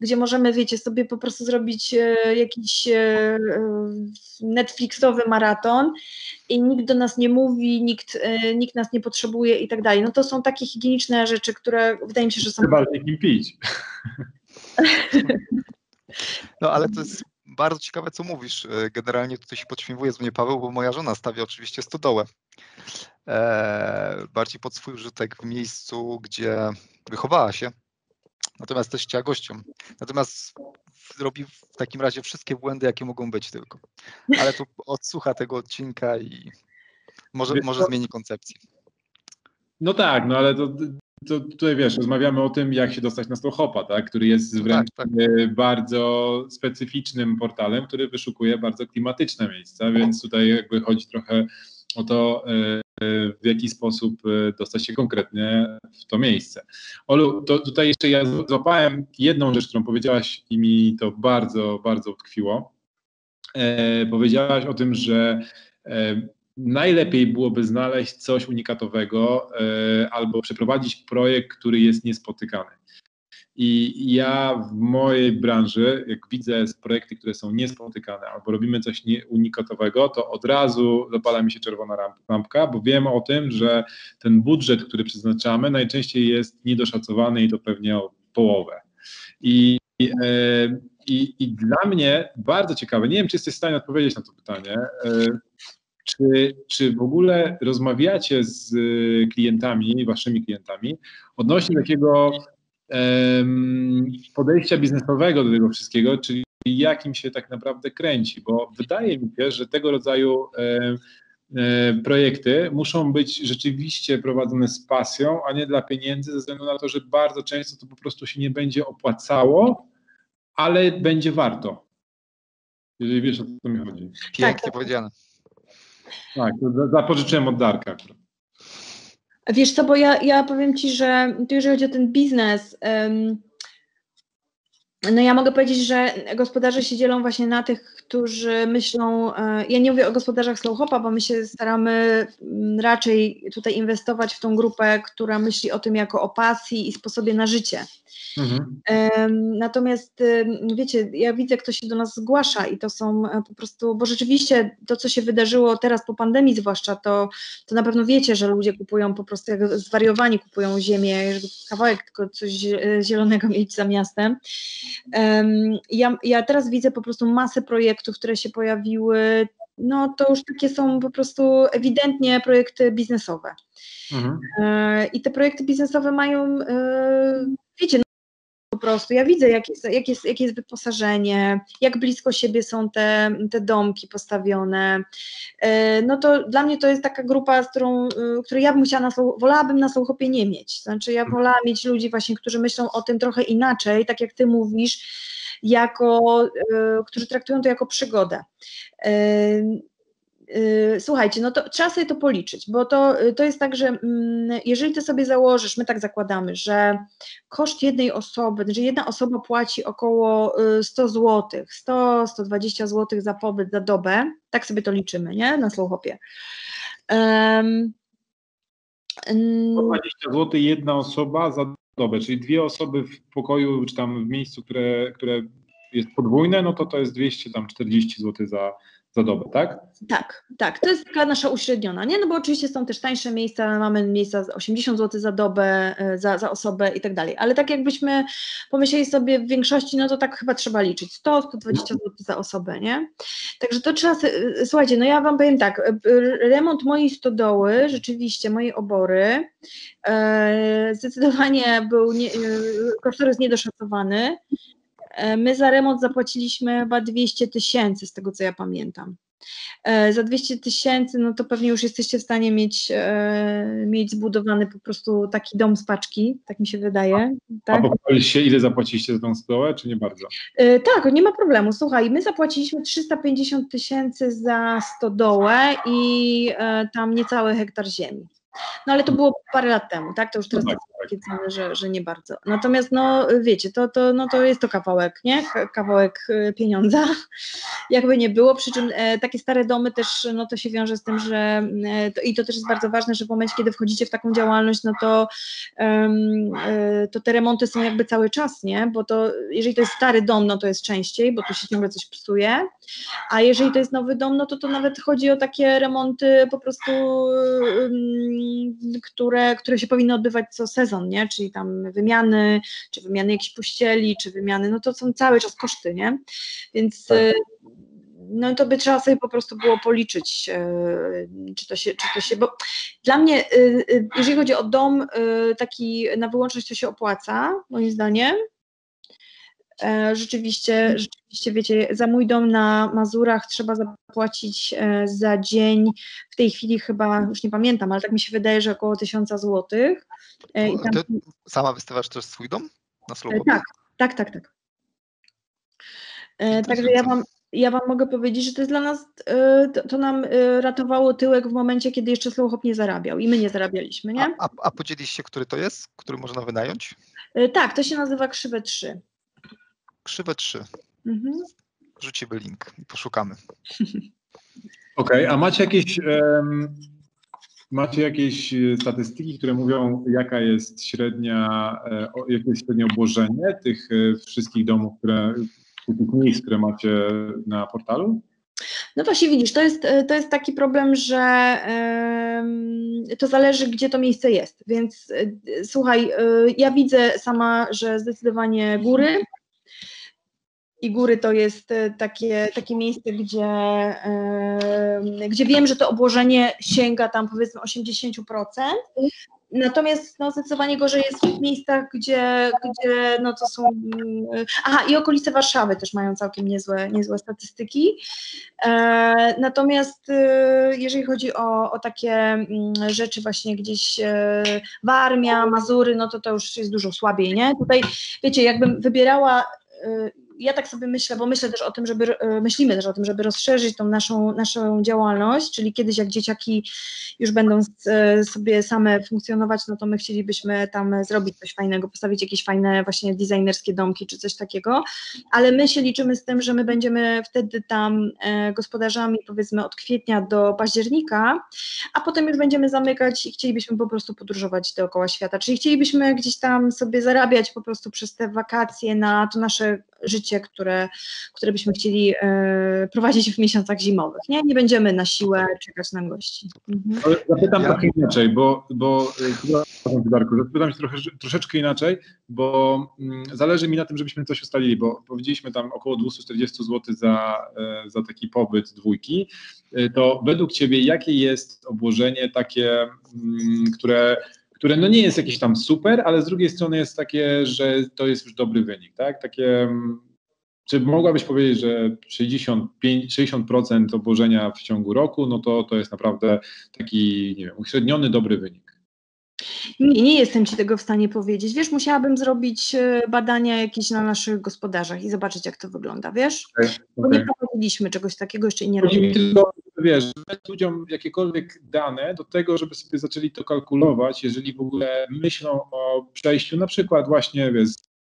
gdzie możemy, wiecie, sobie po prostu zrobić e, jakiś Netflixowy maraton i nikt do nas nie mówi, nikt, nikt nas nie potrzebuje i tak dalej. No to są takie higieniczne rzeczy, które wydaje mi się, że są... Kim pić. No ale to jest bardzo ciekawe, co mówisz. E, generalnie tutaj się podśmiewuje z mnie Paweł, bo moja żona stawia oczywiście stodołę. E, bardziej pod swój użytek w miejscu, gdzie wychowała się. Natomiast też chciała gościom. Natomiast robi w takim razie wszystkie błędy, jakie mogą być tylko. Ale tu odsłucha tego odcinka i może, może zmieni koncepcję. No tak, no ale to to tutaj wiesz, rozmawiamy o tym, jak się dostać na Slowhopa, tak, który jest tak, wręcz tak, tak. bardzo specyficznym portalem, który wyszukuje bardzo klimatyczne miejsca, więc tutaj jakby chodzi trochę o to, e, w jaki sposób e, dostać się konkretnie w to miejsce. Olu, to tutaj jeszcze ja złapałem jedną rzecz, którą powiedziałaś i mi to bardzo, bardzo utkwiło. E, powiedziałaś o tym, że najlepiej byłoby znaleźć coś unikatowego e, albo przeprowadzić projekt, który jest niespotykany. I ja w mojej branży, jak widzę projekty, które są niespotykane, albo robimy coś unikatowego, to od razu zapala mi się czerwona lampka, bo wiem o tym, że ten budżet, który przeznaczamy, najczęściej jest niedoszacowany i to pewnie o połowę. I, e, i, i dla mnie bardzo ciekawe, nie wiem, czy jesteś w stanie odpowiedzieć na to pytanie, e, czy, czy w ogóle rozmawiacie z klientami, waszymi klientami, odnośnie takiego um, podejścia biznesowego do tego wszystkiego, czyli jakim się tak naprawdę kręci? Bo wydaje mi się, że tego rodzaju um, projekty muszą być rzeczywiście prowadzone z pasją, a nie dla pieniędzy, ze względu na to, że bardzo często to po prostu się nie będzie opłacało, ale będzie warto. Jeżeli wiesz, o co mi chodzi. Pięknie tak, tak. powiedziane. Tak, zapożyczyłem od Darka. Wiesz co, bo ja, ja powiem Ci, że jeżeli chodzi o ten biznes, um, no ja mogę powiedzieć, że gospodarze się dzielą właśnie na tych, którzy myślą, e, ja nie mówię o gospodarzach Slowhopa, bo my się staramy mm, raczej tutaj inwestować w tą grupę, która myśli o tym jako o pasji i sposobie na życie. Mhm. Natomiast wiecie, ja widzę, kto się do nas zgłasza i to są e, po prostu, bo rzeczywiście to, co się wydarzyło teraz po pandemii zwłaszcza, to, to na pewno wiecie, że ludzie kupują po prostu jak zwariowani, kupują ziemię, żeby kawałek tylko coś zielonego mieć za miastem. Ja, ja teraz widzę po prostu masę projektów, które się pojawiły, no to już takie są po prostu ewidentnie projekty biznesowe. Mhm. E, I te projekty biznesowe mają, e, wiecie, prostu ja widzę, jak jest, jak jest, jakie jest wyposażenie, jak blisko siebie są te, te domki postawione. E, no to dla mnie to jest taka grupa, z którą, której ja bym chciała, na, wolałabym na Sołchopie nie mieć. Znaczy ja wolałam mieć ludzi właśnie, którzy myślą o tym trochę inaczej, tak jak ty mówisz, jako, którzy traktują to jako przygodę. Y, słuchajcie, no to trzeba sobie to policzyć, bo to, y, to jest tak, że mm, jeżeli ty sobie założysz, my tak zakładamy, że koszt jednej osoby, że jedna osoba płaci około 100 zł, 100-120 zł za pobyt, za dobę, tak sobie to liczymy, nie, na Slowhopie. Um, 120 zł jedna osoba za dobę, czyli dwie osoby w pokoju, czy tam w miejscu, które, które jest podwójne, no to to jest 240 zł za, za dobę, tak? Tak, tak. To jest taka nasza uśredniona, nie? No bo oczywiście są też tańsze miejsca, mamy miejsca 80 zł za dobę, e, za, za osobę i tak dalej, ale tak jakbyśmy pomyśleli sobie w większości, no to tak chyba trzeba liczyć, 100, 120 zł za osobę, nie? Także to trzeba, e, słuchajcie, no ja Wam powiem tak, e, remont mojej stodoły, rzeczywiście, mojej obory, zdecydowanie był, nie, jest niedoszacowany, my za remont zapłaciliśmy chyba 200 tysięcy, z tego co ja pamiętam. E, za 200 tysięcy, no to pewnie już jesteście w stanie mieć, e, mieć zbudowany po prostu taki dom z paczki, tak mi się wydaje. Tak? A się, ile zapłaciliście za tą stołę, czy nie bardzo? tak, nie ma problemu. Słuchaj, my zapłaciliśmy 350 tysięcy za stodołę i tam niecały hektar ziemi. No ale to było parę lat temu, tak? To już teraz no tak, tak. takie ceny, że, że nie bardzo. Natomiast no wiecie, to, to, no, to jest to kawałek, nie? Kawałek y, pieniądza, jakby nie było, przy czym e, takie stare domy też, no to się wiąże z tym, że e, to, i to też jest bardzo ważne, że w momencie, kiedy wchodzicie w taką działalność, no to, e, to te remonty są jakby cały czas, nie? Bo to, jeżeli to jest stary dom, no to jest częściej, bo tu się ciągle coś psuje, a jeżeli to jest nowy dom, no to to nawet chodzi o takie remonty po prostu które, które się powinny odbywać co sezon, nie? Czyli tam wymiany, czy wymiany jakichś pościeli, czy wymiany, no to są cały czas koszty, nie? Więc tak. Y, no to by trzeba sobie po prostu było policzyć, y, czy to się, czy to się, bo dla mnie, y, jeżeli chodzi o dom taki na wyłączność, to się opłaca, moim zdaniem, rzeczywiście, rzeczywiście, wiecie, za mój dom na Mazurach trzeba zapłacić e, za dzień, w tej chwili chyba, już nie pamiętam, ale tak mi się wydaje, że około 1000 złotych. E, tam... Ty sama wystawiasz też swój dom na Slowpopie? Tak, tak, tak, tak. Także ja wam, ja Wam mogę powiedzieć, że to jest dla nas, to, to nam ratowało tyłek w momencie, kiedy jeszcze Slowhop nie zarabiał i my nie zarabialiśmy, nie? A, a, a podzieliście, który to jest, który można wynająć? Tak, to się nazywa Krzywe 3 krzywe 3. Mhm. Rzucimy link i poszukamy. Okej, okay, a macie jakieś, um, macie jakieś e, statystyki, które mówią, jaka jest średnia, e, jakie jest średnie obłożenie tych e, wszystkich domów, które, tych miejsc, które macie na portalu? No właśnie widzisz, to jest, to jest taki problem, że to zależy, gdzie to miejsce jest. Więc słuchaj, ja widzę sama, że zdecydowanie góry, i góry to jest e, takie, takie miejsce, gdzie, gdzie wiem, że to obłożenie sięga tam powiedzmy 80%. Natomiast no, zdecydowanie gorzej jest w miejscach, gdzie, gdzie no, to są. Mm, aha, i okolice Warszawy też mają całkiem niezłe, niezłe statystyki. E, natomiast jeżeli chodzi o, o takie mm, rzeczy, właśnie gdzieś Warmia, Mazury, no to to już jest dużo słabiej, nie? Tutaj, wiecie, jakbym wybierała. E, ja tak sobie myślę, bo myślę też o tym, żeby, myślimy też o tym, żeby rozszerzyć tą naszą, naszą działalność, czyli kiedyś jak dzieciaki już będą sobie same funkcjonować, no to my chcielibyśmy tam zrobić coś fajnego, postawić jakieś fajne właśnie designerskie domki czy coś takiego, ale my się liczymy z tym, że my będziemy wtedy tam gospodarzami powiedzmy od kwietnia do października, a potem już będziemy zamykać i chcielibyśmy po prostu podróżować dookoła świata, czyli chcielibyśmy gdzieś tam sobie zarabiać po prostu przez te wakacje na to nasze życie, które, które byśmy chcieli e, prowadzić w miesiącach zimowych. Nie, nie będziemy na siłę czekać na gości. Mhm. Zapytam ja. trochę inaczej, bo, bo e, zapytam się trochę, troszeczkę inaczej, bo mm, zależy mi na tym, żebyśmy coś ustalili, bo powiedzieliśmy tam około 240 zł za, e, za taki pobyt dwójki. To według Ciebie jakie jest obłożenie takie, mm, które które no nie jest jakieś tam super, ale z drugiej strony jest takie, że to jest już dobry wynik, tak? Takie, mm, czy mogłabyś powiedzieć, że 65, 60% obłożenia w ciągu roku, no to to jest naprawdę taki, nie wiem, uśredniony dobry wynik? Nie, nie jestem Ci tego w stanie powiedzieć. Wiesz, musiałabym zrobić e, badania jakieś na naszych gospodarzach i zobaczyć, jak to wygląda, wiesz? Okay, Bo nie prowadziliśmy czegoś takiego, jeszcze nie robimy. Tylko, wiesz, ludziom jakiekolwiek dane do tego, żeby sobie zaczęli to kalkulować, jeżeli w ogóle myślą o przejściu na przykład właśnie, wiesz,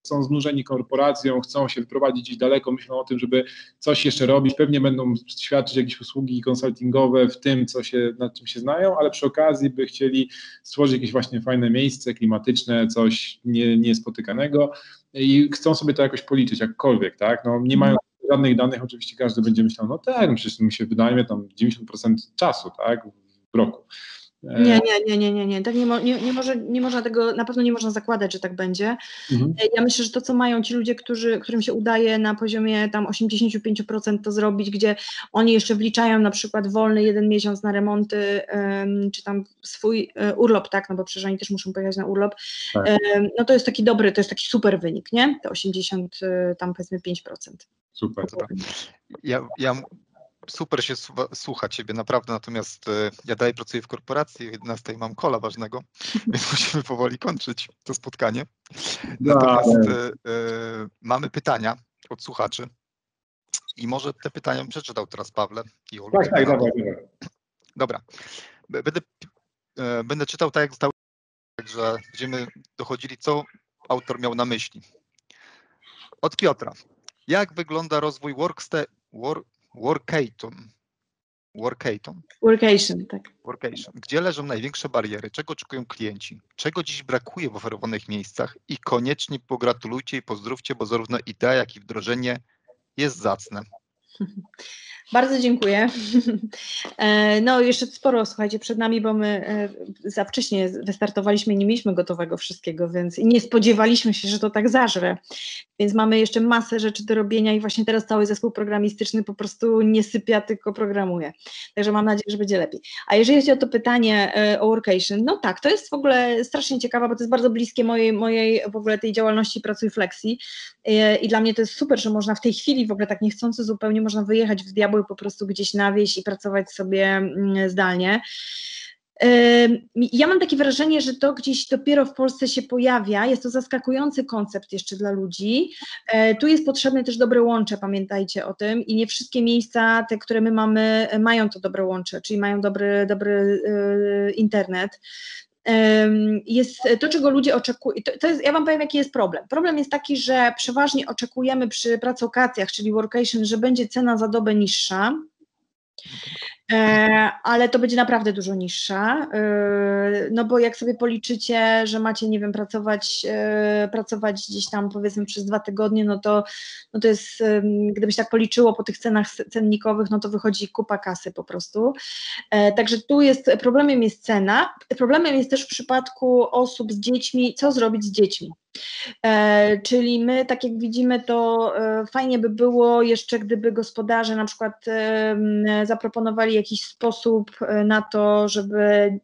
są znużeni korporacją, chcą się wyprowadzić gdzieś daleko, myślą o tym, żeby coś jeszcze robić, pewnie będą świadczyć jakieś usługi konsultingowe w tym, co się, nad czym się znają, ale przy okazji by chcieli stworzyć jakieś właśnie fajne miejsce klimatyczne, coś nie, niespotykanego. I chcą sobie to jakoś policzyć, jakkolwiek, tak, no nie mają żadnych danych, oczywiście każdy będzie myślał, no tak, no przecież mi się wydaje tam 90% czasu, tak, w roku. Nie, nie, nie, nie, nie, nie. Tak nie, mo, nie, nie, może, nie można tego, na pewno nie można zakładać, że tak będzie. Mhm. Ja myślę, że to, co mają ci ludzie, którzy, którym się udaje na poziomie tam 85% to zrobić, gdzie oni jeszcze wliczają na przykład wolny jeden miesiąc na remonty, um, czy tam swój um, urlop, tak, no bo przecież oni też muszą pojechać na urlop, tak. um, no to jest taki dobry, to jest taki super wynik, nie? To 80, tam powiedzmy 5%. Super. Ja, ja super się słucha Ciebie, naprawdę, natomiast e, ja dalej pracuję w korporacji, o 11 mam kola ważnego, więc musimy powoli kończyć to spotkanie. Natomiast e, mamy pytania od słuchaczy i może te pytania przeczytał teraz Pawle i Olu. Tak, tak, dobra, dobra. Będę, będę czytał tak, jak zostało, że będziemy dochodzili, co autor miał na myśli. Od Piotra. Jak wygląda rozwój worksta, work, Workaton. Workaton? Workation, tak. Workation. Gdzie leżą największe bariery? Czego oczekują klienci? Czego dziś brakuje w oferowanych miejscach? I koniecznie pogratulujcie i pozdrówcie, bo zarówno idea, jak i wdrożenie jest zacne. Bardzo dziękuję. E, no, jeszcze sporo, słuchajcie, przed nami, bo my e, za wcześnie wystartowaliśmy i nie mieliśmy gotowego wszystkiego, więc nie spodziewaliśmy się, że to tak zażre. Więc mamy jeszcze masę rzeczy do robienia i właśnie teraz cały zespół programistyczny po prostu nie sypia, tylko programuje. Także mam nadzieję, że będzie lepiej. A jeżeli chodzi o to pytanie e, o workation, no tak, to jest w ogóle strasznie ciekawe, bo to jest bardzo bliskie mojej, mojej w ogóle tej działalności Pracuj Flexi i dla mnie to jest super, że można w tej chwili w ogóle tak niechcący zupełnie można wyjechać w diabły po prostu gdzieś na wieś i pracować sobie mm, zdalnie. Ja mam takie wrażenie, że to gdzieś dopiero w Polsce się pojawia. Jest to zaskakujący koncept jeszcze dla ludzi. E, tu jest potrzebne też dobre łącze, pamiętajcie o tym. I nie wszystkie miejsca, te, które my mamy, mają to dobre łącze, czyli mają dobry, dobry e, internet jest to, czego ludzie oczekują. To, to, jest, ja Wam powiem, jaki jest problem. Problem jest taki, że przeważnie oczekujemy przy pracokacjach, czyli workation, że będzie cena za dobę niższa. E, ale to będzie naprawdę dużo niższa, e, no bo jak sobie policzycie, że macie, nie wiem, pracować, e, pracować gdzieś tam powiedzmy przez dwa tygodnie, no to, no to jest, gdybyś tak policzyło po tych cenach cennikowych, no to wychodzi kupa kasy po prostu. Także tu jest, problemem jest cena, problemem jest też w przypadku osób z dziećmi, co zrobić z dziećmi. E, czyli my, tak jak widzimy, to e, fajnie by było jeszcze, gdyby gospodarze na przykład e, zaproponowali jakiś sposób na to, żeby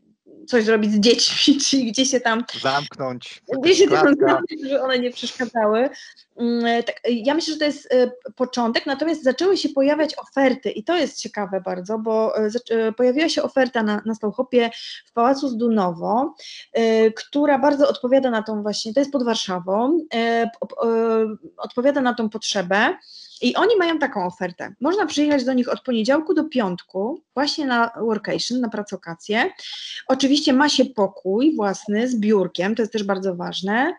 coś zrobić z dziećmi, czyli gdzie się tam... Zamknąć. Gdzie się tam zamknąć, żeby one nie przeszkadzały. Mm, tak, ja myślę, że to jest początek, natomiast zaczęły się pojawiać oferty i to jest ciekawe bardzo, bo pojawiła się oferta na, na w Pałacu Zdunowo, która bardzo odpowiada na tą właśnie, to jest pod Warszawą, odpowiada na tą potrzebę. I oni mają taką ofertę. Można przyjechać do nich od poniedziałku do piątku, właśnie na workation, na pracokację. Oczywiście ma się pokój własny z biurkiem, to jest też bardzo ważne.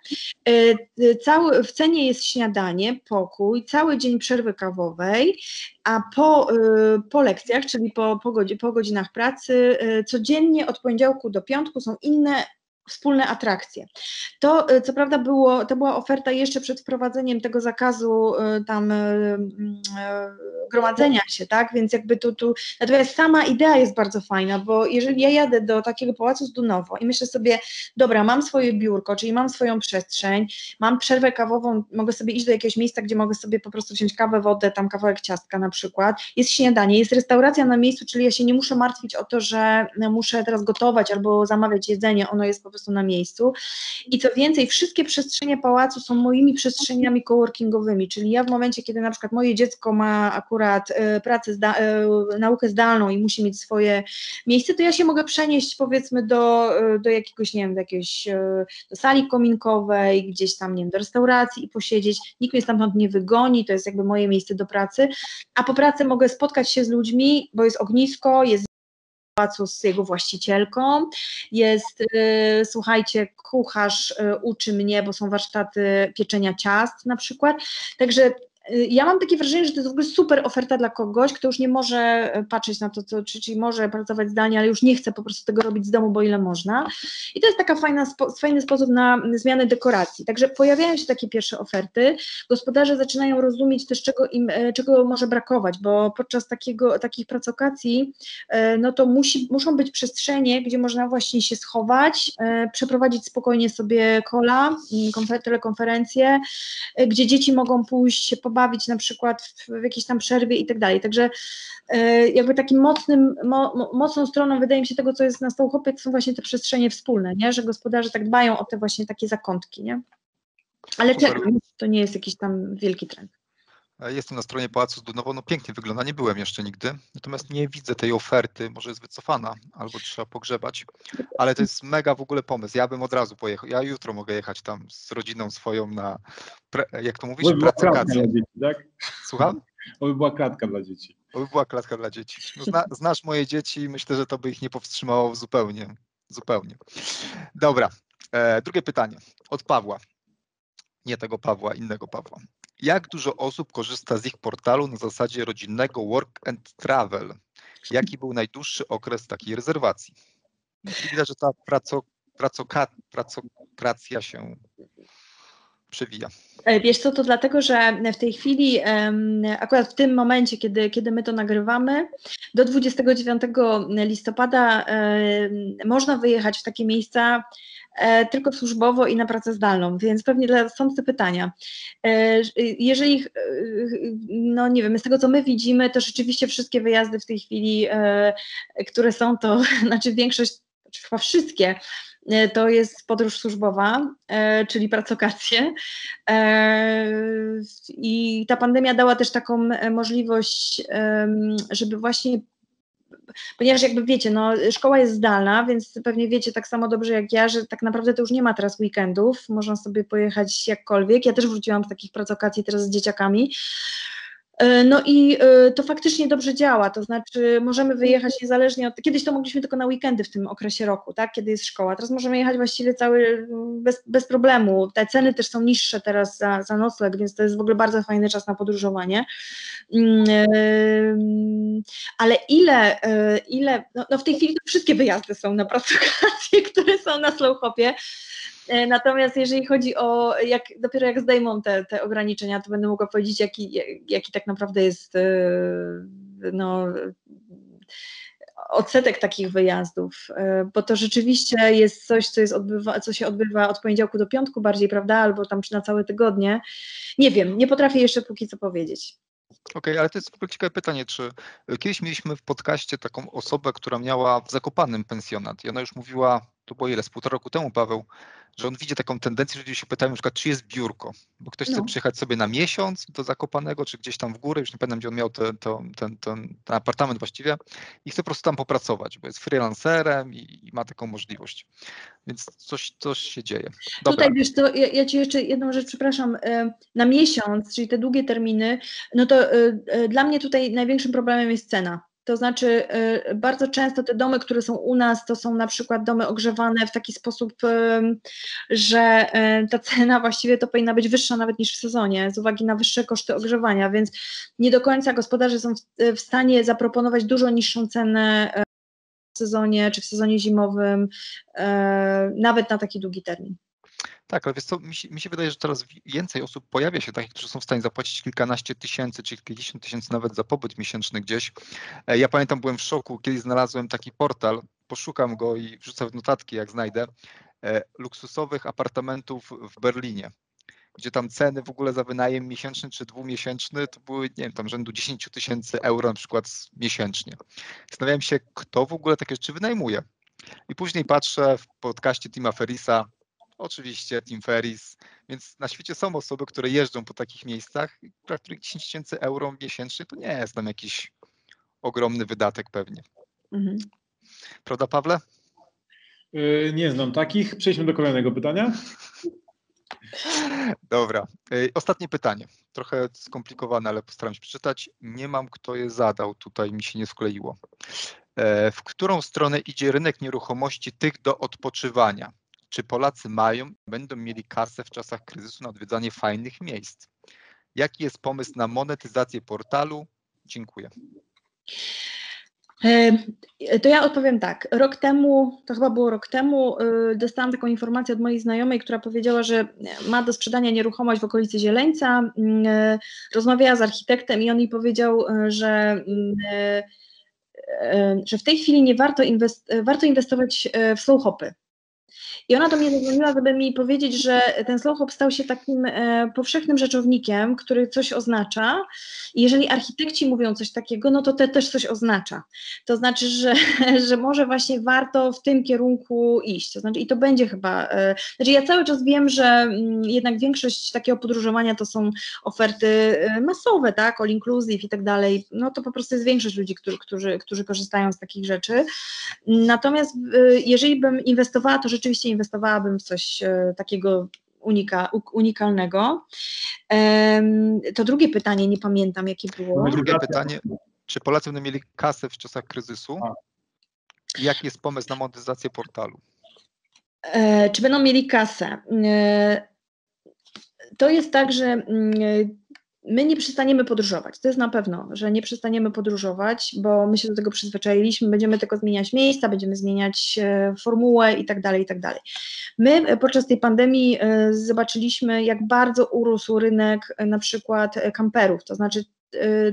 Cały, w cenie jest śniadanie, pokój, cały dzień przerwy kawowej, a po, y, po lekcjach, czyli po, po, godzinach pracy, y, codziennie od poniedziałku do piątku są inne wspólne atrakcje. To y, co prawda było, to była oferta jeszcze przed wprowadzeniem tego zakazu y, tam y, gromadzenia się, tak, więc jakby tu, tu, natomiast sama idea jest bardzo fajna, bo jeżeli ja jadę do takiego pałacu Zdunowo i myślę sobie, dobra, mam swoje biurko, czyli mam swoją przestrzeń, mam przerwę kawową, mogę sobie iść do jakiegoś miejsca, gdzie mogę sobie po prostu wziąć kawę, wodę, tam kawałek ciastka na przykład, jest śniadanie, jest restauracja na miejscu, czyli ja się nie muszę martwić o to, że muszę teraz gotować albo zamawiać jedzenie, ono jest po prostu na miejscu. I co więcej, wszystkie przestrzenie pałacu są moimi przestrzeniami coworkingowymi, czyli ja w momencie, kiedy na przykład moje dziecko ma akurat y, pracę, zda, y, naukę zdalną i musi mieć swoje miejsce, to ja się mogę przenieść powiedzmy do, y, do jakiegoś, nie wiem, do jakiejś do sali kominkowej, gdzieś tam, nie wiem, do restauracji i posiedzieć. Nikt mnie stamtąd nie wygoni, to jest jakby moje miejsce do pracy, a po pracy mogę spotkać się z ludźmi, bo jest ognisko, jest pałacu z jego właścicielką. Jest, y, słuchajcie, kucharz y, uczy mnie, bo są warsztaty pieczenia ciast na przykład. Także ja mam takie wrażenie, że to jest w ogóle super oferta dla kogoś, kto już nie może y, patrzeć na to, co, czyli może pracować zdalnie, ale już nie chce po prostu tego robić z domu, bo ile można. I to jest taka fajna, spo, fajny sposób na zmianę dekoracji. Także pojawiają się takie pierwsze oferty. Gospodarze zaczynają rozumieć też, czego im, e, czego może brakować, bo podczas takiego, takich pracokacji, e, no to musi, muszą być przestrzenie, gdzie można właśnie się schować, e, przeprowadzić spokojnie sobie kola, telekonferencje, gdzie dzieci mogą pójść się pobawić na przykład w, w jakiejś tam przerwie i tak dalej. Także e, jakby takim mocnym, mo, mocną stroną wydaje mi się tego, co jest na Stołchopie, to są właśnie te przestrzenie wspólne, nie? że gospodarze tak dbają o te właśnie takie zakątki, nie? Ale czekam, to nie jest jakiś tam wielki trend. E, jestem na stronie Pałacu Zdunowo, no pięknie wygląda, nie byłem jeszcze nigdy, natomiast nie widzę tej oferty, może jest wycofana, albo trzeba pogrzebać, ale to jest mega w ogóle pomysł, ja bym od razu pojechał, ja jutro mogę jechać tam z rodziną swoją na, jak to mówisz, dzieci, tak? Słucham? To by była klatka dla dzieci. To by była klatka dla dzieci. No, zna, znasz moje dzieci i myślę, że to by ich nie powstrzymało zupełnie, zupełnie. Dobra, e, drugie pytanie od Pawła, nie tego Pawła, innego Pawła jak dużo osób korzysta z ich portalu na zasadzie rodzinnego work and travel? Jaki był najdłuższy okres takiej rezerwacji? Widać, że ta praco, pracoka, pracokracja się przewija. E, wiesz co, to dlatego, że w tej chwili, akurat w tym momencie, kiedy, kiedy my to nagrywamy, do 29 listopada można wyjechać w takie miejsca, tylko służbowo i na pracę zdalną, więc pewnie dla, stąd pytania. E, jeżeli, e, no nie wiem, z tego co my widzimy, to rzeczywiście wszystkie wyjazdy w tej chwili, które są, to znaczy większość, czy chyba wszystkie, to jest podróż służbowa, czyli pracokacje. I ta pandemia dała też taką możliwość, żeby właśnie ponieważ jakby wiecie, no szkoła jest zdalna, więc pewnie wiecie tak samo dobrze jak ja, że tak naprawdę to już nie ma teraz weekendów, można sobie pojechać jakkolwiek. Ja też wróciłam z takich pracokacji teraz z dzieciakami. E, no i e, to faktycznie dobrze działa, to znaczy możemy wyjechać niezależnie od. Kiedyś to mogliśmy tylko na weekendy w tym okresie roku, tak, kiedy jest szkoła. Teraz możemy jechać właściwie cały bez, bez problemu. Te ceny też są niższe teraz za, za nocleg, więc to jest w ogóle bardzo fajny czas na podróżowanie. Mm, ale ile, e, ile no, no w tej chwili wszystkie wyjazdy są na pracokacje, które są na Slowhopie. E, natomiast jeżeli chodzi o, jak, dopiero jak zdejmą te, te ograniczenia, to będę mogła powiedzieć, jaki, jaki tak naprawdę jest e, no, odsetek takich wyjazdów, e, bo to rzeczywiście jest coś, co, jest odbywa, co się odbywa od poniedziałku do piątku bardziej, prawda, albo tam na całe tygodnie. Nie wiem, nie potrafię jeszcze póki co powiedzieć. okay, ale to jest w ogóle ciekawe pytanie, czy kiedyś mieliśmy w podcaście taką osobę, która miała w Zakopanym pensjonat i ona już mówiła, to było ile, z półtora roku temu Paweł, że on widzi taką tendencję, że ludzie się pytają na przykład, czy jest biurko, bo ktoś no. chce przyjechać sobie na miesiąc do Zakopanego, czy gdzieś tam w górę, już nie pamiętam, gdzie on miał ten, ten, ten, ten, apartament właściwie i chce po prostu tam popracować, bo jest freelancerem i, i ma taką możliwość. Więc coś, coś się dzieje. Dobra. Tutaj wiesz, to ja, ja Ci jeszcze jedną rzecz, przepraszam, e, na miesiąc, czyli te długie terminy, no to e, e, dla mnie tutaj największym problemem jest cena to znaczy, y, bardzo często te domy, które są u nas, to są na przykład domy ogrzewane w taki sposób, że y, ta cena właściwie to powinna być wyższa nawet niż w sezonie, z uwagi na wyższe koszty ogrzewania, więc nie do końca gospodarze są w stanie zaproponować dużo niższą cenę y, w sezonie czy w sezonie zimowym, nawet na taki długi termin. Tak, ale wiesz co, mi się, mi się, wydaje, że coraz więcej osób pojawia się takich, którzy są w stanie zapłacić kilkanaście tysięcy, czy kilkadziesiąt tysięcy nawet za pobyt miesięczny gdzieś. E, ja pamiętam, byłem w szoku, kiedy znalazłem taki portal, poszukam go i wrzucę w notatki, jak znajdę, e, luksusowych apartamentów w Berlinie gdzie tam ceny w ogóle za wynajem miesięczny czy dwumiesięczny to były, nie wiem, tam rzędu 10 tysięcy euro na przykład miesięcznie. Zastanawiałem się, kto w ogóle takie rzeczy wynajmuje. I później patrzę w podcaście Tima Ferisa, Oczywiście Tim Ferris, więc na świecie są osoby, które jeżdżą po takich miejscach, dla których 10 tysięcy euro miesięcznie to nie jest tam jakiś ogromny wydatek pewnie. Mhm. Prawda, Pawle? Yy, nie znam takich. Przejdźmy do kolejnego pytania. Dobra. Yy, ostatnie pytanie. Trochę skomplikowane, ale postaram się przeczytać. Nie mam, kto je zadał. Tutaj mi się nie skleiło. Yy, w którą stronę idzie rynek nieruchomości tych do odpoczywania? Czy Polacy mają, będą mieli kasę w czasach kryzysu na odwiedzanie fajnych miejsc? Jaki jest pomysł na monetyzację portalu? Dziękuję. E, to ja odpowiem tak. Rok temu, to chyba było rok temu, e, dostałam taką informację od mojej znajomej, która powiedziała, że ma do sprzedania nieruchomość w okolicy Zieleńca. Mm, e, rozmawiała z architektem i on jej powiedział, że, mm, że w tej chwili nie warto, inwest warto inwestować w slow hopy. I ona do mnie zadzwoniła, żeby mi powiedzieć, że ten slow hop stał się takim e, powszechnym rzeczownikiem, który coś oznacza. I jeżeli architekci mówią coś takiego, no to to też coś oznacza. To znaczy, że, że może właśnie warto w tym kierunku iść. To znaczy, i to będzie chyba. E, znaczy, ja cały czas wiem, że mm, jednak większość takiego podróżowania to są oferty e, masowe, tak, all inclusive i tak dalej. No to po prostu jest większość ludzi, którzy, którzy, którzy korzystają z takich rzeczy. Natomiast e, jeżeli bym inwestowała, to rzeczywiście inwestowałabym w coś e, takiego unika, unikalnego. To drugie pytanie, nie pamiętam jakie było. Drugie pytanie, czy Polacy będą mieli kasę w czasach kryzysu? Jaki jest pomysł na monetyzację portalu? E, czy będą mieli kasę? E, to jest tak, że mm, My nie przestaniemy podróżować, to jest na pewno, że nie przestaniemy podróżować, bo my się do tego przyzwyczailiśmy, będziemy tylko zmieniać miejsca, będziemy zmieniać e, formułę i tak dalej, i tak dalej. My e, podczas tej pandemii e, zobaczyliśmy, jak bardzo urósł rynek na przykład kamperów, to znaczy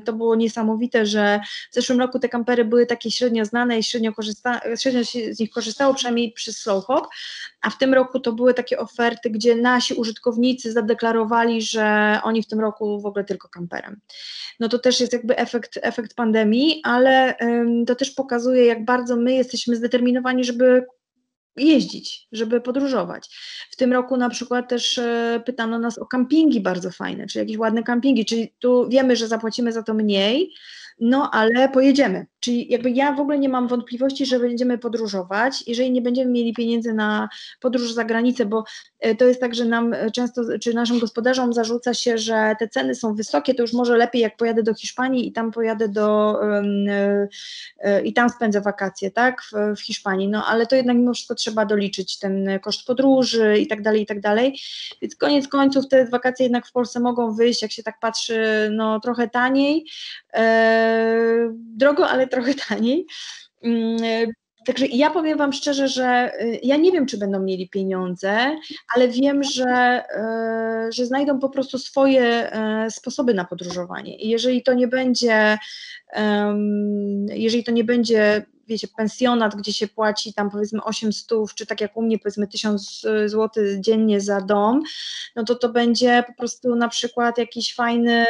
to było niesamowite, że w zeszłym roku te kampery były takie średnio znane i średnio, korzysta, średnio się z nich korzystało, przynajmniej przez Slowhop, a w tym roku to były takie oferty, gdzie nasi użytkownicy zadeklarowali, że oni w tym roku w ogóle tylko kamperem. No to też jest jakby efekt, efekt pandemii, ale to też pokazuje, jak bardzo my jesteśmy zdeterminowani, żeby jeździć, żeby podróżować. W tym roku na przykład też e, pytano nas o kampingi bardzo fajne, czy jakieś ładne kampingi, czyli tu wiemy, że zapłacimy za to mniej, no ale pojedziemy. Czyli jakby ja w ogóle nie mam wątpliwości, że będziemy podróżować, jeżeli nie będziemy mieli pieniędzy na podróż za granicę, bo e, to jest tak, że nam często, czy naszym gospodarzom zarzuca się, że te ceny są wysokie, to już może lepiej jak pojadę do Hiszpanii i tam pojadę do yy, i tam spędzę wakacje, tak, w, Hiszpanii, no ale to jednak mimo wszystko trzeba doliczyć ten koszt podróży i tak dalej, i tak dalej, więc koniec końców te wakacje jednak w Polsce mogą wyjść, jak się tak patrzy, no trochę taniej, drogo, ale trochę taniej. Mm, także ja powiem Wam szczerze, że y, ja nie wiem, czy będą mieli pieniądze, ale wiem, że, że znajdą po prostu swoje sposoby na podróżowanie. I jeżeli to nie będzie, jeżeli to nie będzie wiecie, pensjonat, gdzie się płaci tam powiedzmy 800, czy tak jak u mnie powiedzmy 1000 zł dziennie za dom, no to to będzie po prostu na przykład jakiś fajny,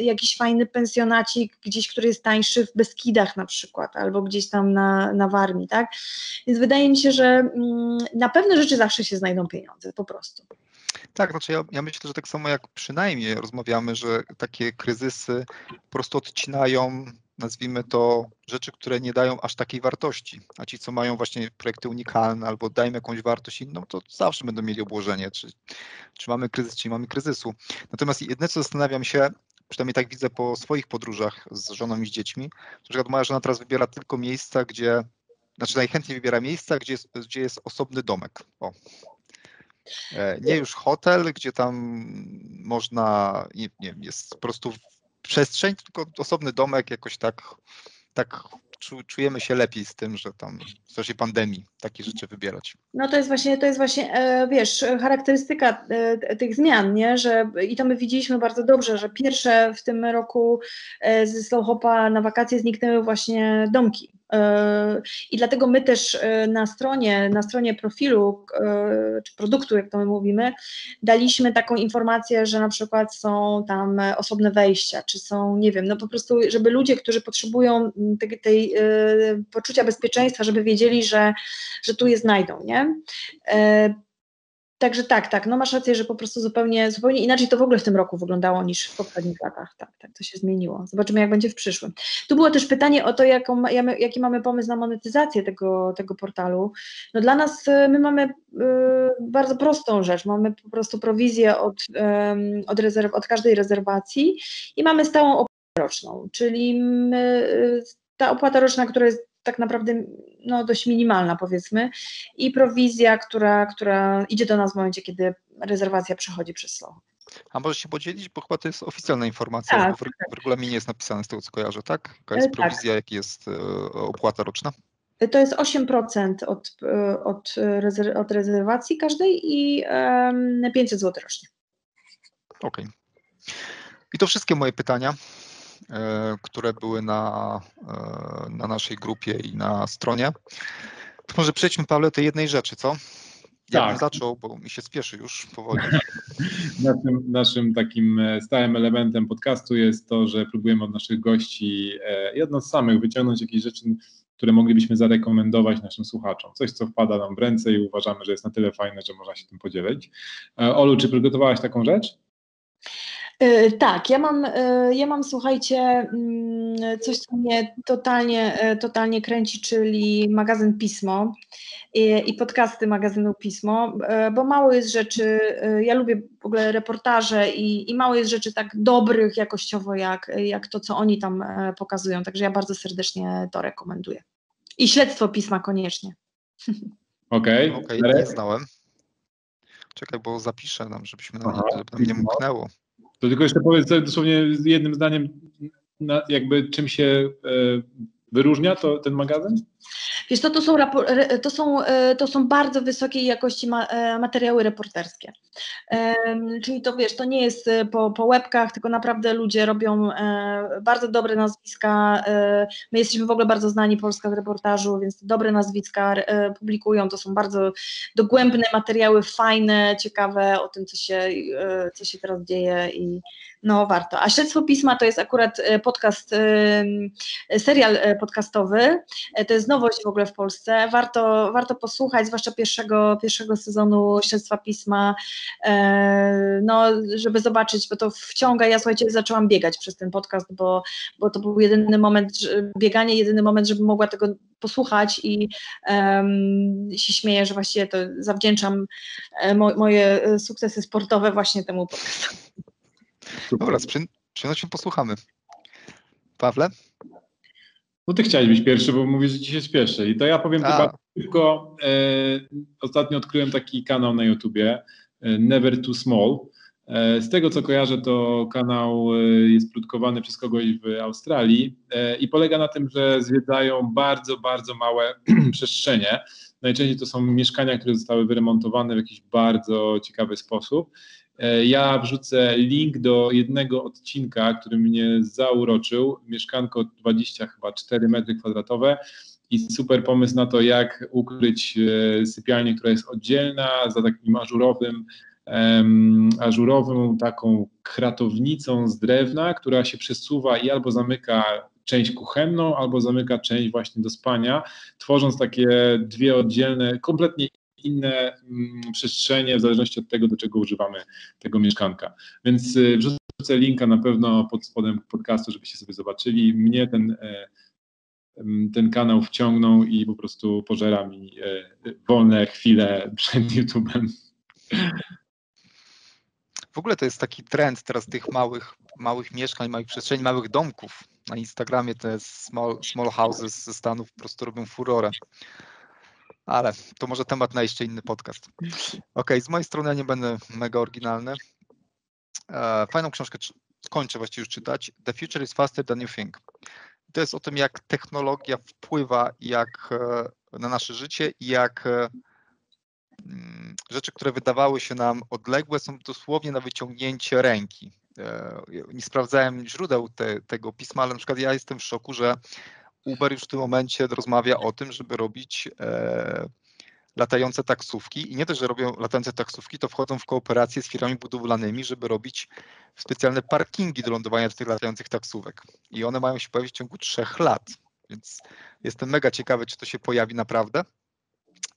jakiś fajny pensjonacik gdzieś, który jest tańszy w Beskidach na przykład, albo gdzieś tam na, na Warmii, tak? Więc wydaje mi się, że mm, na pewne rzeczy zawsze się znajdą pieniądze, po prostu. Tak, znaczy ja, ja, myślę, że tak samo jak przynajmniej rozmawiamy, że takie kryzysy po prostu odcinają, nazwijmy to, rzeczy, które nie dają aż takiej wartości. A ci, co mają właśnie projekty unikalne albo dają jakąś wartość inną, to zawsze będą mieli obłożenie, czy, czy mamy kryzys, czy nie mamy kryzysu. Natomiast jedne, co zastanawiam się, przynajmniej tak widzę po swoich podróżach z żoną i z dziećmi, na przykład moja żona teraz wybiera tylko miejsca, gdzie, znaczy najchętniej wybiera miejsca, gdzie jest, gdzie jest osobny domek. O, E, nie już hotel, gdzie tam można, nie, nie jest po prostu przestrzeń, tylko osobny domek, jakoś tak, tak czujemy się lepiej z tym, że tam w czasie pandemii takie rzeczy wybierać. No to jest właśnie, to jest właśnie, e, wiesz, charakterystyka e, tych zmian, nie? Że, i to my widzieliśmy bardzo dobrze, że pierwsze w tym roku ze Slowhopa na wakacje zniknęły właśnie domki I dlatego my też e, na stronie, na stronie profilu e, czy produktu, jak to my mówimy, daliśmy taką informację, że na przykład są tam osobne wejścia, czy są, nie wiem, no po prostu, żeby ludzie, którzy potrzebują tej, tej poczucia bezpieczeństwa, żeby wiedzieli, że, że tu je znajdą, nie? Także tak, tak, no masz rację, że po prostu zupełnie, zupełnie inaczej to w ogóle w tym roku wyglądało niż w poprzednich latach. Tak, tak, to się zmieniło. Zobaczymy, jak będzie w przyszłym. Tu było też pytanie o to, jaką, jaki mamy pomysł na monetyzację tego, tego portalu. No dla nas y, my mamy y, bardzo prostą rzecz. Mamy po prostu prowizję od, y, od, rezerw, od każdej rezerwacji i mamy stałą opłatę roczną, czyli my, y, ta opłata roczna, która jest tak naprawdę no, dość minimalna powiedzmy i prowizja, która, która idzie do nas w momencie, kiedy rezerwacja przechodzi przez slow. A możesz się podzielić, bo chyba to jest oficjalna informacja, tak, w, tak. w regulaminie jest napisane z tego, co kojarzę, tak? Jaka jest e, prowizja, tak. jaka jest e, opłata roczna? E, to jest 8% od, od, od rezerwacji każdej i 500 zł rocznie. Okej. Okay. I to wszystkie moje pytania. E, które były na, e, na naszej grupie i na stronie. To może przejdźmy, Pawle, do tej jednej rzeczy, co? Ja tak. bym zaczął, bo mi się spieszy już powoli. naszym, naszym takim e, stałym elementem podcastu jest to, że próbujemy od naszych gości i od nas samych wyciągnąć jakieś rzeczy, które moglibyśmy zarekomendować naszym słuchaczom. Coś, co wpada nam w ręce i uważamy, że jest na tyle fajne, że można się tym podzielić. Olu, czy przygotowałaś taką rzecz? E, tak, ja mam, e, ja mam, słuchajcie, mm, coś, co mnie totalnie, e, totalnie kręci, czyli magazyn Pismo i, i podcasty magazynu Pismo, bo mało jest rzeczy, ja lubię w ogóle reportaże i, i mało jest rzeczy tak dobrych jakościowo, jak, jak to, co oni tam pokazują, także ja bardzo serdecznie to rekomenduję. I śledztwo Pisma koniecznie. Okej, okay. okay, nie znałem. Czekaj, bo zapiszę nam, żebyśmy Aha, żeby nam nie mknęło. To tylko jeszcze powiedz dosłownie jednym zdaniem, jakby czym się e, wyróżnia to, ten magazyn? Wiesz to, to, są, to, są, e, to są bardzo wysokiej jakości e, materiały reporterskie. Czyli to wiesz, to nie jest po, po łebkach, tylko naprawdę ludzie robią bardzo dobre nazwiska. My jesteśmy w ogóle bardzo znani Polska z reportażu, więc dobre nazwiska publikują. To są bardzo dogłębne materiały, fajne, ciekawe o tym, co się, co się teraz dzieje i no warto. A Śledztwo Pisma to jest akurat e, podcast, e, serial e, podcastowy. To jest nowość w ogóle w Polsce. Warto, warto posłuchać, zwłaszcza pierwszego, pierwszego sezonu Śledztwa Pisma, no, żeby zobaczyć, bo to wciąga. Ja słuchajcie, zaczęłam biegać przez ten podcast, bo, bo to był jedyny moment, bieganie, jedyny moment, żeby mogła tego posłuchać i um, się śmieję, że właściwie to zawdzięczam mo, moje sukcesy sportowe właśnie temu podcastowi. Dobra, z przyjemnością posłuchamy. Pawle? No ty chciałeś być pierwszy, bo mówisz, że ci się spieszy. I to ja powiem tylko szybko. E, ostatnio odkryłem taki kanał na YouTubie, e, Never Too Small. E, z tego co kojarzę, to kanał e, jest produkowany przez kogoś w Australii e, i polega na tym, że zwiedzają bardzo, bardzo małe przestrzenie. Najczęściej to są mieszkania, które zostały wyremontowane w jakiś bardzo ciekawy sposób ja wrzucę link do jednego odcinka, który mnie zauroczył. Mieszkanko 20 chyba 4 metry kwadratowe i super pomysł na to, jak ukryć e, sypialnię, która jest oddzielna za takim ażurowym um, ażurową taką kratownicą z drewna, która się przesuwa i albo zamyka część kuchenną, albo zamyka część właśnie do spania, tworząc takie dwie oddzielne, kompletnie inne mm, przestrzenie w zależności od tego, do czego używamy tego mieszkanka. Więc y, wrzucę linka na pewno pod spodem podcastu, żebyście sobie zobaczyli. Mnie ten, e, ten kanał wciągnął i po prostu pożera mi e, wolne chwile przed YouTube'em. W ogóle to jest taki trend teraz tych małych, małych mieszkań, małych przestrzeni, małych domków. Na Instagramie te small, small houses ze Stanów po prostu robią furorę. Ale to może temat na jeszcze inny podcast. Ok, z mojej strony ja nie będę mega oryginalny. E, fajną książkę kończę właściwie już czytać. The future is faster than you think. To jest o tym, jak technologia wpływa jak e, na nasze życie i jak e, mm, rzeczy, które wydawały się nam odległe, są dosłownie na wyciągnięcie ręki. Nie sprawdzałem źródeł te, tego pisma, ale na przykład ja jestem w szoku, że Uber już w tym momencie rozmawia o tym, żeby robić e, latające taksówki i nie też, że robią latające taksówki, to wchodzą w kooperację z firmami budowlanymi, żeby robić specjalne parkingi do lądowania tych latających taksówek. I one mają się pojawić w ciągu trzech lat. Więc jestem mega ciekawy, czy to się pojawi naprawdę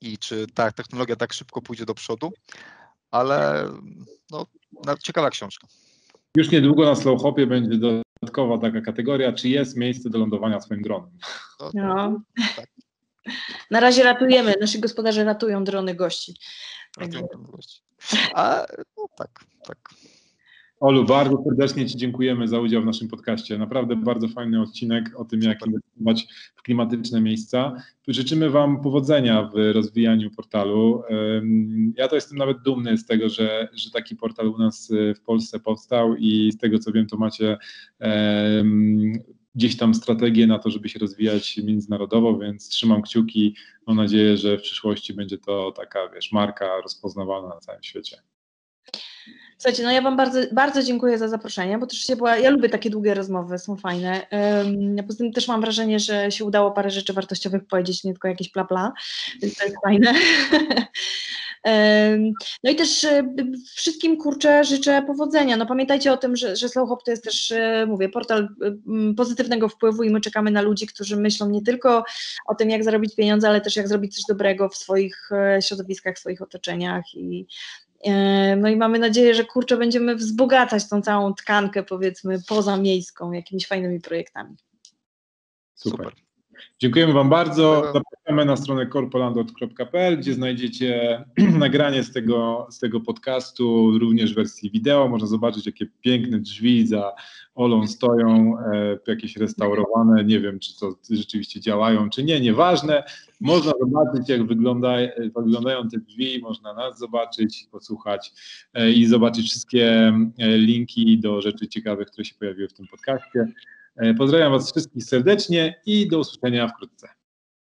i czy ta technologia tak szybko pójdzie do przodu, ale no, ciekawa książka. Już niedługo na Slowhopie będzie dodatkowa taka kategoria, czy jest miejsce do lądowania swoim dronem. No. Tak. Na razie ratujemy, nasi gospodarze ratują drony gości. Ratują gości. A no tak, tak. Olu, bardzo serdecznie Ci dziękujemy za udział w naszym podcaście. Naprawdę bardzo fajny odcinek o tym, jak inwestować w klimatyczne miejsca. Życzymy Wam powodzenia w rozwijaniu portalu. Ja to jestem nawet dumny z tego, że, że taki portal u nas e, w Polsce powstał i z tego co wiem, to macie gdzieś tam strategię na to, żeby się rozwijać międzynarodowo, więc trzymam kciuki. Mam nadzieję, że w przyszłości będzie to taka, wiesz, marka rozpoznawana na całym świecie. Słuchajcie, no ja Wam bardzo, bardzo dziękuję za zaproszenie, bo też się była, ja lubię takie długie rozmowy, są fajne. Um, poza tym też mam wrażenie, że się udało parę rzeczy wartościowych powiedzieć, nie tylko jakieś więc to jest fajne. No i też e, wszystkim kurczę życzę powodzenia. No pamiętajcie o tym, że, że Slow Hop to jest też, e, mówię, portal pozytywnego wpływu i my czekamy na ludzi, którzy myślą nie tylko o tym, jak zarobić pieniądze, ale też jak zrobić coś dobrego w swoich e, środowiskach, w swoich otoczeniach i no i mamy nadzieję, że kurczę będziemy wzbogacać tą całą tkankę powiedzmy pozamiejską jakimiś fajnymi projektami. Super. Dziękujemy Wam bardzo. Zapraszamy na stronę corpolandot.pl, gdzie znajdziecie nagranie z tego, z tego podcastu, również w wersji wideo. Można zobaczyć, jakie piękne drzwi za Olą stoją, e, jakieś restaurowane. Nie wiem, czy to rzeczywiście działają, czy nie, nieważne. Można zobaczyć, jak wygląda, wyglądają te drzwi, można nas zobaczyć, posłuchać e, i zobaczyć wszystkie e, linki do rzeczy ciekawych, które się pojawiły w tym podcaście. E, pozdrawiam Was wszystkich serdecznie i do usłyszenia wkrótce.